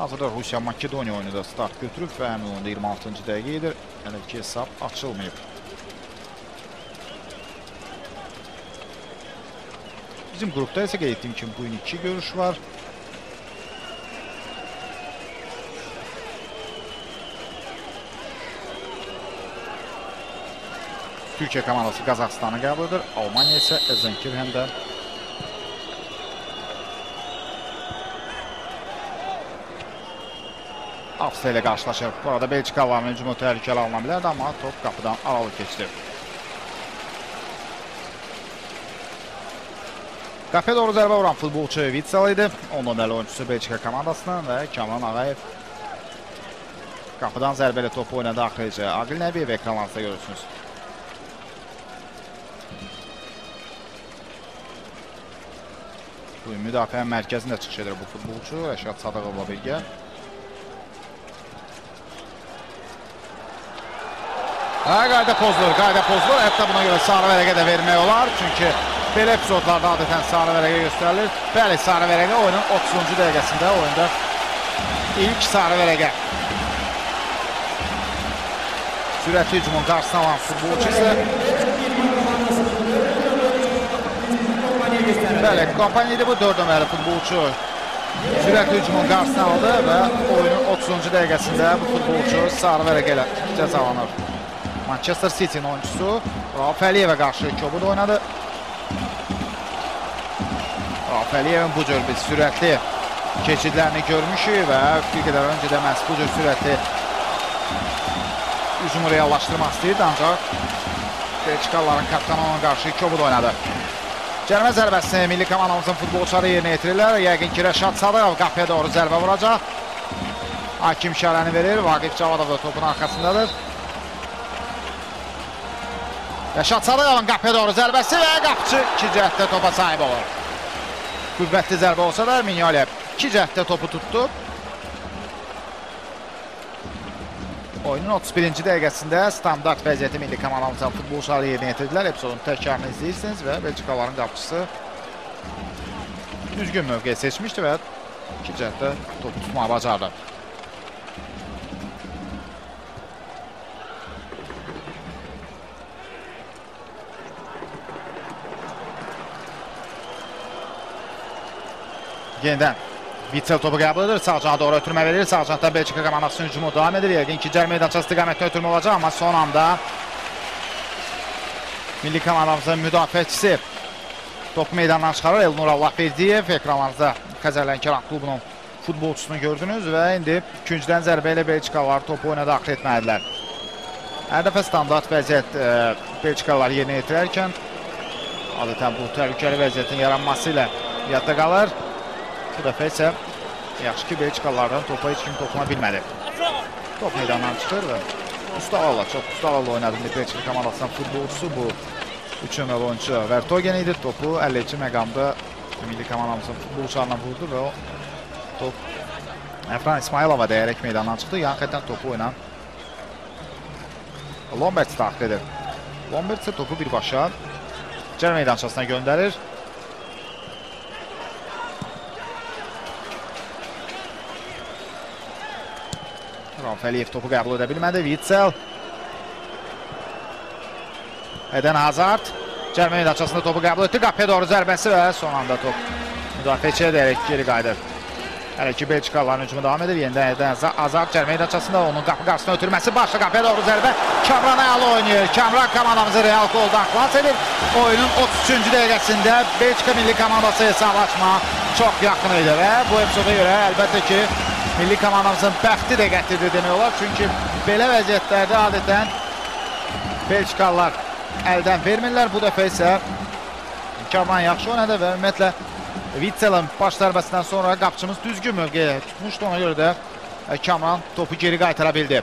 Hazırda Rusiya Makedoniya oyunu da start götürüb və həmin oyunda 26-cı dəqiqə edir. Hələ ki hesab açılmayıb. Bizim qrupda isə qeyd etdiyim kimi bu gün 2 görüş var. Türkiyə komandası Qazaxıstanı qəbul edir. Almaniya isə Ezenkirhəndə Avstriya ilə qarşılaşır. Bu arada Belçikalıların hücumu təhlükəli alına bilərdi, amma top qapıdan aralı keçdi. Qapıya doğru zərbə vuran futbolçu Vitsal idi. 10 nömrəli oyuncusu Belçika komandasının və Kamran Ağayev qapıdan zərbəli topu oyuna daxil edəcək. Aqil Nəbiyev ekranlarınızda görürsünüz. Bu müdafiə mərkəzində çıxış edir bu futbolçu Rəşad Sadıqovla birgə. Hə, qayda pozulur, qayda pozulur. Hətta buna görə sarı vərəqə də vermək olar. Çünki belə epizodlarda adətən sarı vərəqə göstərilir. Bəli, sarı vərəqə oyunun 30-cu dəqiqəsində oyunda ilk sarı vərəqə. Sürətli hücumun qarşısına alan futbolçu isə Bəli, kompaniyada bu 4 nömrəli futbolçu sürətli hücumun qarşısını aldı və oyunun 30-cu dəqiqəsində bu futbolçu sarı vərəqə ilə cəzalanır. Manchester City-nin oyuncusu Rauf Əliyevə qarşı kobud oynadı. Rauf Əliyevin bu cür biz sürətli keçidlərini görmüşük və bir qədər öncə də məhz bu cür sürətli hücumu reallaşdırmaq istəyirdi, ancaq Belçikalıların kapitanı ona qarşı kobud oynadı. Cərmə zərbəsini milli komandamızın futbolçuları yerinə yetirirlər. Yəqin ki, Rəşad Sadıqov qapıya doğru zərbə vuracaq. Hakim işarəni verir. Vaqif Cavadov da topun arxasındadır. Rəşad Sadıqovun qapıya doğru zərbəsi və qapıcı iki cəhətdə topa sahib olur. Qüvvətli zərbə olsa da Minyolev iki cəhətdə topu tutdu. Oyunun 31-ci dəqiqəsində standart vəziyyəti milli komandamızın futbolçuları yerinə yetirdilər. Epizodun təkrarını izləyirsiniz və Belçikaların qapıcısı düzgün mövqe seçmişdi və iki cəhətdə topu tutmağı bacardı. Yenidən Vitzel topu qəbul edir. Sağ cana doğru ötürmə verir. Sağ canada Belçika komandasının hücumu davam edir. Yəqin ki, cər meydançası istiqamətdə ötürmə olacaq, amma son anda milli komandamızın müdafiəçisi topu meydandan çıxarır. Elnur Allahverdiyev ekranlarınızda Xəzər Lənkəran klubunun futbolçusunu gördünüz və indi ikincidən zərbə ilə Belçikalılar topu oyuna daxil etməlidirlər. Hər dəfə standart vəziyyət e, Belçikalılar yerinə yetirərkən adətən bu təhlükəli vəziyyətin yaranması ilə yadda qalır. Bu dəfə isə yaxşı ki, Belçikalılardan topa heç kim toxuna bilmədi. Top meydandan çıxır və Ustalarla, çox ustalarla oynadı Belçika komandasının futbolçusu bu 3 nömrəli oyunçu Vertogen idi. Topu 52 məqamda milli komandamızın futbolçularına vurdu və o top Əfran İsmailova dəyərək meydandan çıxdı. Yan xətdən topu oynan Lombert daxil edir. Lombert isə topu birbaşa cəl meydançasına göndərir. Rauf Əliyev topu qəbul edə bilmədi. Witsel. Eden Hazard. Cəl meydançasında topu qəbul etdi. Qapıya doğru zərbəsi və son anda top müdafiəçiyə dəyərək geri qayıdır. Hələ ki Belçikalıların hücumu davam edir. Yenidən Eden Hazard cəl meydançasında onun qapı qarşısına ötürməsi. Başla qapıya doğru zərbə. Kamran əla oynayır. Kamran komandamızı Real qoldan xilas edir. Oyunun 33-cü dəqiqəsində Belçika milli komandası hesab açma çox yaxın idi və bu epizoda görə əlbəttə ki milli komandamızın bəxti də gətirdi demək olar. Çünki belə vəziyyətlərdə adətən Belçikalılar əldən vermirlər. Bu dəfə isə Kamran yaxşı oynadı və ümumiyyətlə Witzel'in baş zərbəsindən sonra qapçımız düzgün mövqeyə tutmuşdu. Ona görə də Kamran topu geri qaytara bildi.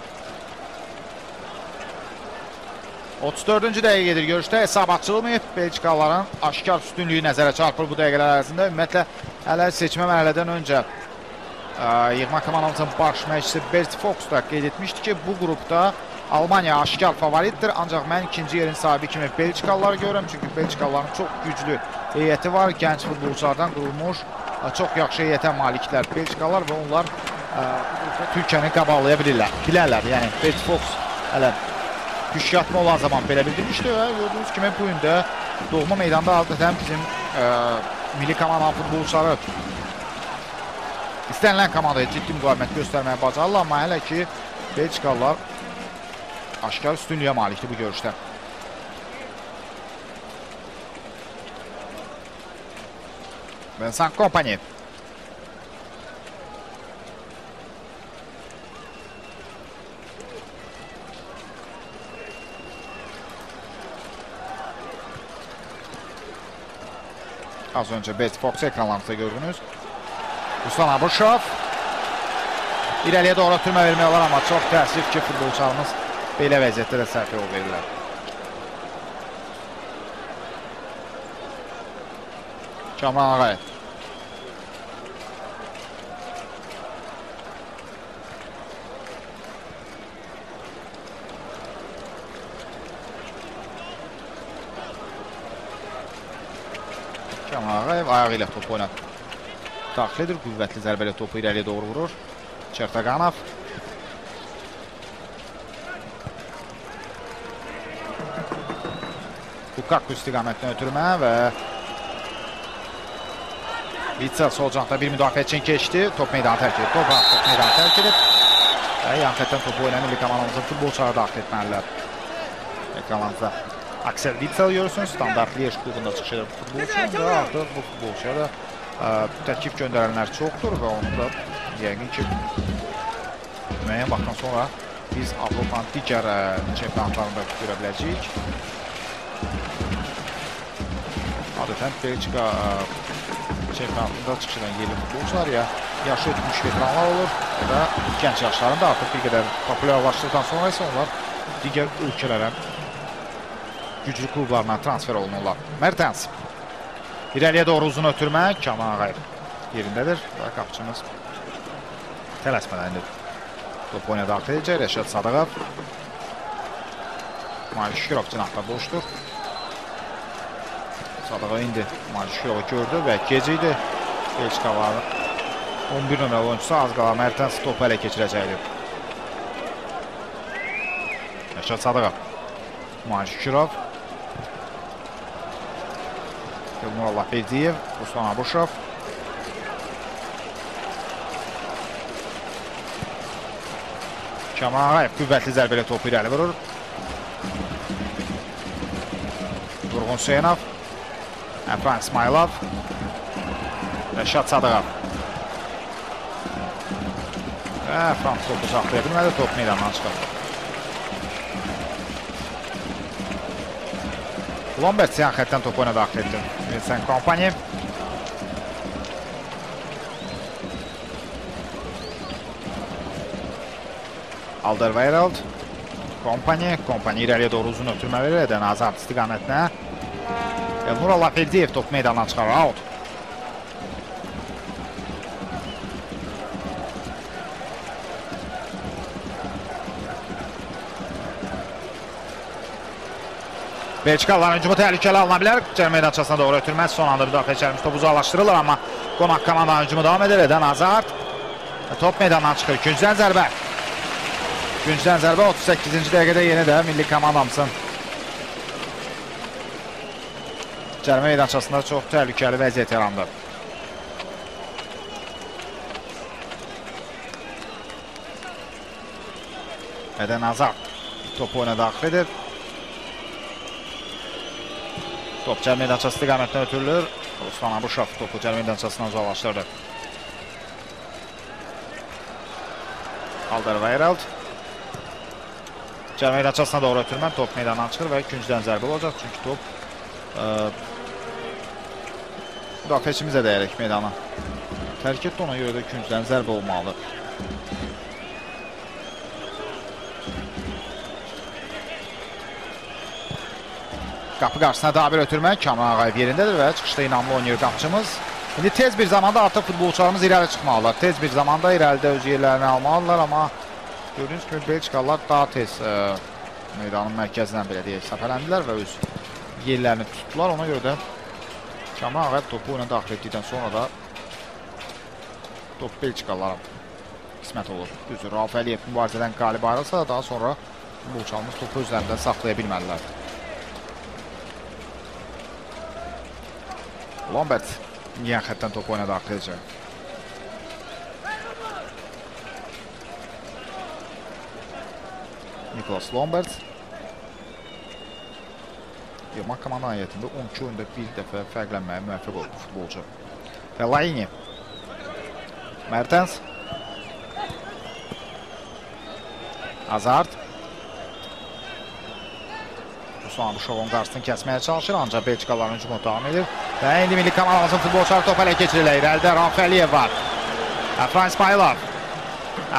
34-cü dəqiqə gedir görüşdə hesab açılmayıb. Belçikalıların aşkar üstünlüyü nəzərə çarpır bu dəqiqələr ərzində. Ümumiyyətlə hələ seçmə mərhələdən öncə ə, yığma komandamızın baş məşqçisi Bert Fox da qeyd etmişdi ki, bu qrupda Almaniya aşkar favoritdir. Ancaq mən ikinci yerin sahibi kimi Belçikalıları görürəm. Çünki Belçikalıların çox güclü heyəti var. Gənc futbolçulardan qurulmuş çox yaxşı heyətə maliklər Belçikalılar və onlar ə, Türkiyəni qabaqlaya bilirlər. Bilərlər. Yəni Bert Fox hələ püşkatma olan zaman belə bildirmişdi və gördüyünüz kimi bu gün də doğma meydanda adətən bizim ə, milli komandanın futbolçuları istənilən komandaya ciddi müqavimət göstərməyə bacarırlar, amma hələ ki Belçikalılar aşkar üstünlüyə malikdir bu görüşdə. Vincent Kompany. Az önce Best Fox ekranlarınızda gördünüz. Ruslan Abuşov. İrəliyə doğru ötürmə vermək olar, amma çox təəssüf ki, futbolçularımız belə vəziyyətdə də səhv yol verirlər. Kamran Ağayev. Kamran Ağayev ayağı ilə top oynat. Daxil edir, qüvvətli zərbələ topu irəliyə doğru vurur. Çertaqanov. Lukaku istiqamətdən ötürmə və Vitzel sol cantda bir müdafiə üçün keçdi. Top meydanı tərk edib. Top, top meydanı tərk edib. Və yan xətdən topu milli komandamızın futbolçuları daxil etməlilər. Ekranlarınızda Aksel Vitzel görürsünüz. Standart Liyeş klubunda çıxış edir futbolçu və artıq bu futbolçuya da təklif göndərənlər çoxdur və onu da yəqin ki müəyyən vaxtdan sonra biz Avropanın digər çempionatlarında görə biləcəyik. Adətən Belçika çempionatında çıxış edən yerli futbolçular ya yaşı ötmüş veteranlar olur da gənc yaşlarında artıq bir qədər populyarlaşdıqdan sonra isə onlar digər ölkələrə güclü klublarına transfer olunurlar. Mertens irəliyə doğru uzun ötürmə Kamal Ağayev yerindədir. Və qapçımız tələsmədən indi top oyuna daxil edəcək Rəşad Sadıqov Malik Şükürov cinahda boşdur. Sadıqov indi Malik Şükürovu gördü və gec idi. Belçikaların 11 nömrəli oyuncusu az qala Mertens topu ələ keçirəcəkdir. Rəşad Sadıqov Malik Şükürov Allahverdiyev, Ruslan Abuşov. Kamal Ağayev qüvvətli zərbələ topu irəli vurur. Vurğun Hüseynov. Əfran İsmailov. Rəşad Sadıqov. Və Əfran topu saxlaya bilmədi, top meydandan çıxır. Lombert siyah xəttdən topu oyuna daxil etdi. Vincent Kompany. Alderweireld. Kompany. Kompany irəliyə doğru uzun ötürmə verir. Edən Azad istiqamətinə. Elnur Allaferdiyev top meydandan çıxarır. Out. Belçikalıların hücumu təhlükəli alına bilər. Cərim meydançasına doğru ötürməz. Son anda müdafiəçilərimiz topu uzaqlaşdırırlar, amma qonaq komandanın hücumu davam edir. Edən Azard. Top meydandan çıxır. Küncdən zərbə. Küncdən zərbə 38-ci dəqiqədə yeni də milli komandamızın cərimə meydançasında çox təhlükəli vəziyyət yarandı. Edən Azard topu oyuna daxil edir. Top cərimə meydançası istiqamətinə ötürülür. Ruslan Abuşov topu cərimə meydançasından uzaqlaşdırdı. Alderweireld. Cərimə meydançasına doğru ötürmən top meydandan çıxır və küncdən zərbə olacaq. Çünki top müdafiəçimizə dəyərək meydana tərk etdi. Ona görə də küncdən zərbə olmalıdır. Qapı qarşısına dabir ötürmək Kamran Ağayev yerindədir və çıxışda inamlı oynayır qapçımız. İndi tez bir zamanda artıq futbolçularımız irəli çıxmalılar. Tez bir zamanda irəlidə öz yerlərini almalıdırlar, amma gördüyünüz kimi Belçikalılar daha tez ə, meydanın mərkəzindən belə deyək səpələndilər və öz yerlərini tutdular. Ona görə də Kamran Ağayev topu oyuna daxil etdikdən sonra da top Belçikalılara qismət olur. Düzdür, Rauf Əliyev mübarizədən qalib ayrılsa da daha sonra futbolçularımız topu özlərində saxlaya bilmədilər. Yan xəttdən topu oyuna daxil edəcək. Niklas Lombert. Yılmaq komanda heyətində 12 oyunda bir dəfə fərqlənməyə müvəffəq oldu futbolcu. Fellaini. Mertens. Hazard. Ruslan Abuşovun qarşısını kəsməyə çalışır, ancaq Belçikalıların hücumu davam edir. Və indi milli komandamızın futbolçuları top ələ keçirirlər. İrəlidə Rauf Əliyev var. Əfran İsmailov.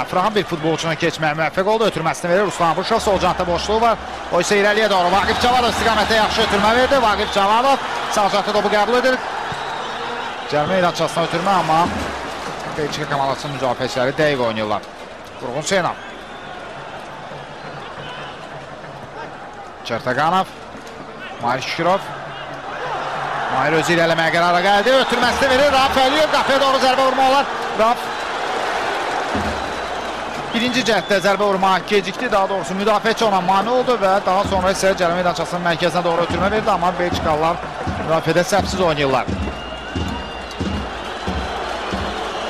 Əfran bir futbolçunu keçməyə müvəffəq oldu. Ötürməsini verir Ruslan Abuşov. Sol cantda boşluğu var. O isə irəliyə doğru. Vaqif Cavadov istiqamətdə yaxşı ötürmə verdi. Vaqif Cavadov sağ cantda topu qəbul edir. Cərmə meydançasına ötürmə, amma Belçika komandasının müdafiəçiləri dəqiq oynayırlar. Vurğun Hüseynov. Çertaganov. Mahir Şükürov. Mahir özü irələməyə qərara gəldi. Ötürməsini verir. Raf Əliyev qapıya doğru zərbə vurma olar. Raf birinci cəhddə zərbə vurmağa gecikdi. Daha doğrusu müdafiəçi ona mane oldu və daha sonra isə cərimə meydançasının mərkəzinə doğru ötürmə verdi. Amma Belçikalılar müdafiədə səhvsiz oynayırlar.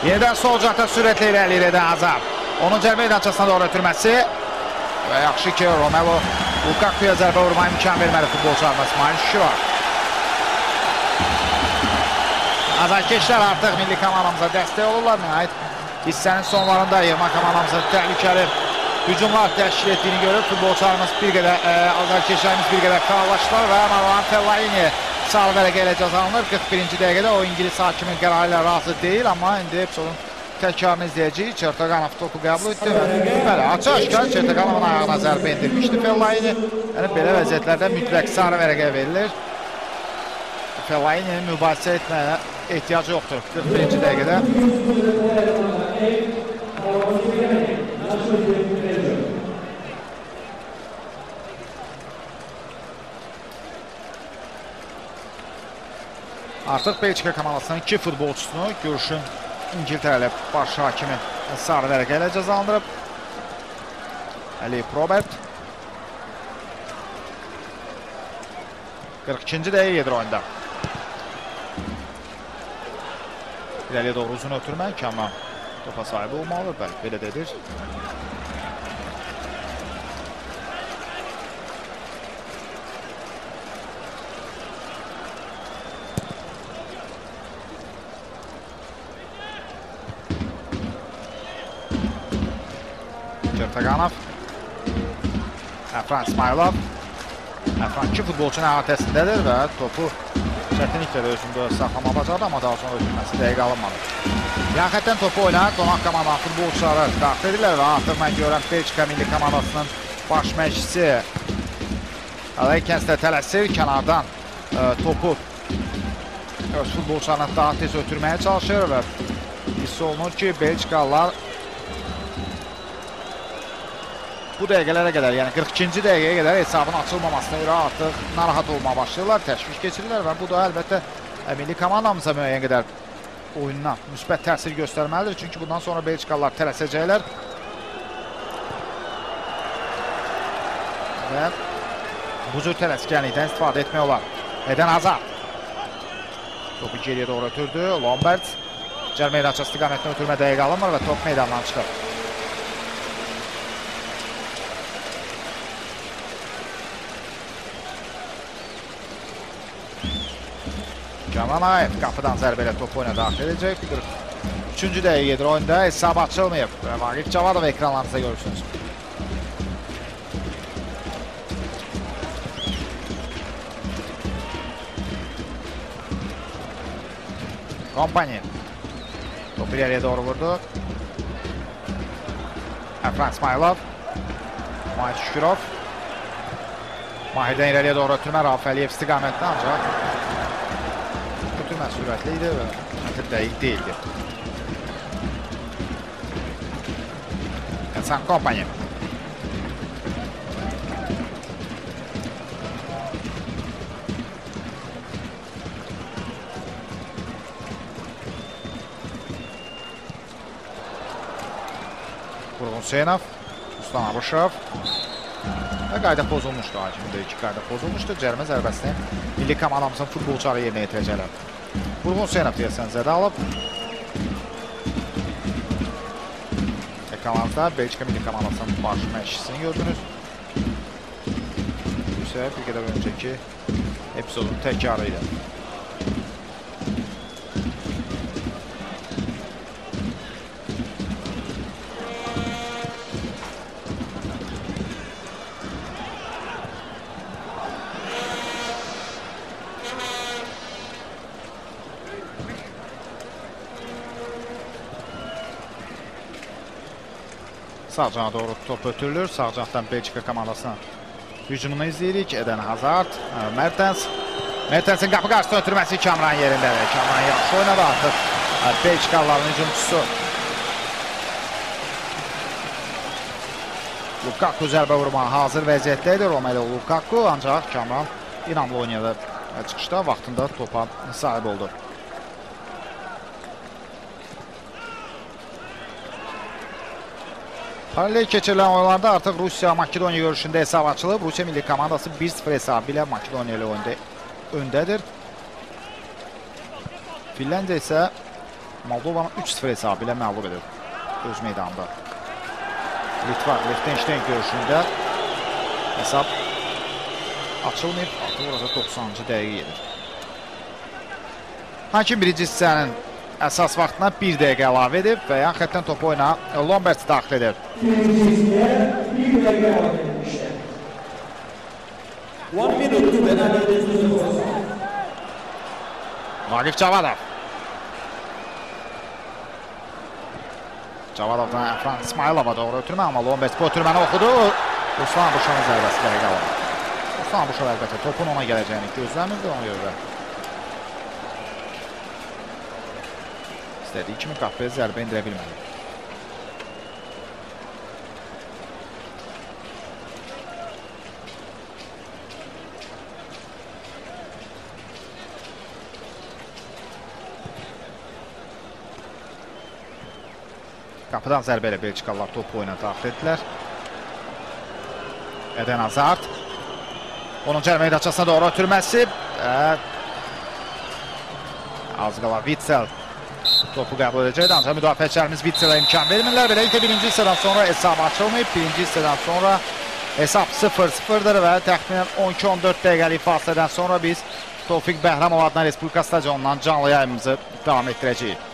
Yenidən sol cəhdə sürətlə irəliyir edən Azar. Onun cərimə meydançasına doğru ötürməsi və yaxşı ki Romelo Lukaku'ya zərbə vurmaya imkan verməli futbolçularına İsmail Şükürov. Azarkeşlər artıq milli komandamıza dəstək olurlar. Nəhayət hissənin sonlarında yığma komandamızın təhlükəli hücumlar təşkil etdiyini görüb futbolçularımız bir qədər, ə, azarkeşlərimiz bir qədər krallaşdılar və Marwan Fellaini sarı vərəqə ilə cəzalanır. 41-ci dəqiqədə o İngilis hakimin qərarı ilə razı deyil, amma indi epizodun təkrarını izləyəcəyik. Çertaqanov topu qəbul etdi. Bəli, açıq-aşkar Çertaqanovun ayağına zərbə endirmişdi Fellaini. Yəni belə vəziyyətlərdə mütləq sarı vərəqə verilir. Fellaini'nin mübahisə etməyə ehtiyacı yoxdur 41-ci dəqiqədə. Artıq Belçika komandasının iki futbolçusunu görüşün İngiltərəli baş hakimi sarı vərəqə ilə cəzalandırıb. Əliyev Robert. 42-ci dəqiqə gedir oyunda. İrəliyə doğru uzun ötürmə, Kamran topa sahibi olmalıdır. Bəli, belə də edir. Çertaganov. Əfran İsmailov. Əfran iki futbolçunun əhatəsindədir və topu çətinliklə də özündə saxlama bacardı, amma daha sonra ötürməsi dəqiq alınmadı. Yan xəttdən topu oynayan qonaq komandanın futbolçuları daxil edirlər və artıq mən görürəm Belçika milli komandasının baş məşqçisi Aleykens də tələsir kənardan ə, topu öz futbolçularına daha tez ötürməyə çalışır və hiss olunur ki, Belçikalılar bu dəqiqələrə qədər, yəni 42-ci dəqiqəyə qədər hesabın açılmamasına görə artıq narahat olmağa başlayırlar, təşviş keçirirlər və bu da əlbəttə ə, milli komandamıza müəyyən qədər oyununa müsbət təsir göstərməlidir. Çünki bundan sonra Belçikalılar tələsəcəklər. Və bu cür tələskənlikdən istifadə etmək olar. Eden Hazard. Topu geriyə doğru ötürdü. Lombert. Cər meydança istiqamətini ötürmə dəqiq alınmır və top meydandan çıxır. Canan Ayev qapıdan zərbə ilə top oyuna daxil edəcək. 43-cü dəqiqə gedir oyunda. Hesab açılmayıb. Və Vaqif Cavadov ekranlarınızda görürsünüz. Kompani. Topu ileriye doğru vurdu. Efran İsmailov. Mahir Şükürov. Mahirdən ileriye doğru ötürmə Rauf Əliyev istiqamətdə ancaq ötürmə sürətli idi və məntəq dəqiq deyildi. Hasan Kompani. Vurğun Hüseynov, Ruslan Abışov və qayda pozulmuşdu hakimində iki qayda pozulmuşdu. Cərmə zərbəsini milli komandamızın futbolçuları yerinə yetirəcəklər. Vurğun Hüseynov deyəsən zədə alıb. Ekranlarda Belçika milli komandasının baş məşqçisini gördünüz. Bu isə bir qədər öncəki epizodun təkrarı ilə. Sağ cana doğru top ötürülür. Sağ candan Belçika komandasının hücumunu izləyirik. Eden Hazard, ə, Mertens. Mertens'in qapı qarşısına ötürməsi Kamran yerindədir. Kamran yaxşı oynadı artıq. Ə, Belçikalıların hücumçusu. Lukaku zərbə vurmağa hazır vəziyyətdə idi. Romelu Lukaku ancaq Kamran inamlı oynadı. Və Çıxışda vaxtında topa sahib oldu. Paralel keçirilən oyunlarda artıq Rusiya-Makedoniya görüşündə hesab açılıb. Rusiya milli komandası 1-0 hesabı ilə Makedoniya ilə oyunda öndədir. Finlandiya isə Moldovanı 3-0 hesabı ilə məğlub edib öz meydanında. Litva, Liechtenstein görüşündə hesab açılmayıb. Artıq orada 90-cı dəqiqə gedir. Hakim birinci hissənin əsas vaxtına 1 dəqiqə əlavə edib və yan xəttdən topu oyuna Lombert daxil edir. Vaqif Cavadov. Cavadovdan Əfran İsmailova doğru ötürmə, amma Lombert bu ötürməni oxudu. Ruslan Abuşovun zərbəsi dəqiqə alır. Ruslan Abuşov əlbəttə topun ona gələcəyini gözləmirdi ona görə. İstədiyi kimi qapıya zərbə indirə bilmədi. Qapıdan zərbə ilə Belçikalılar topu oyuna daxil etdilər. Eden Hazard. Onun cərimə meydançasına doğru ötürməsi. Az qala Witsel topu qəbul edəcəkdir. Ancaq müdafiəçilərimiz Witselə imkan vermirlər. Beləliklə birinci hissədən sonra hesab açılmayıb. Birinci hissədən sonra hesab 0-0-dır və təxminən 12-14 dəqiqəlik fasilədən sonra biz Tofiq Bəhramov adına Respublika stadionundan canlı yayımımızı davam etdirəcəyik.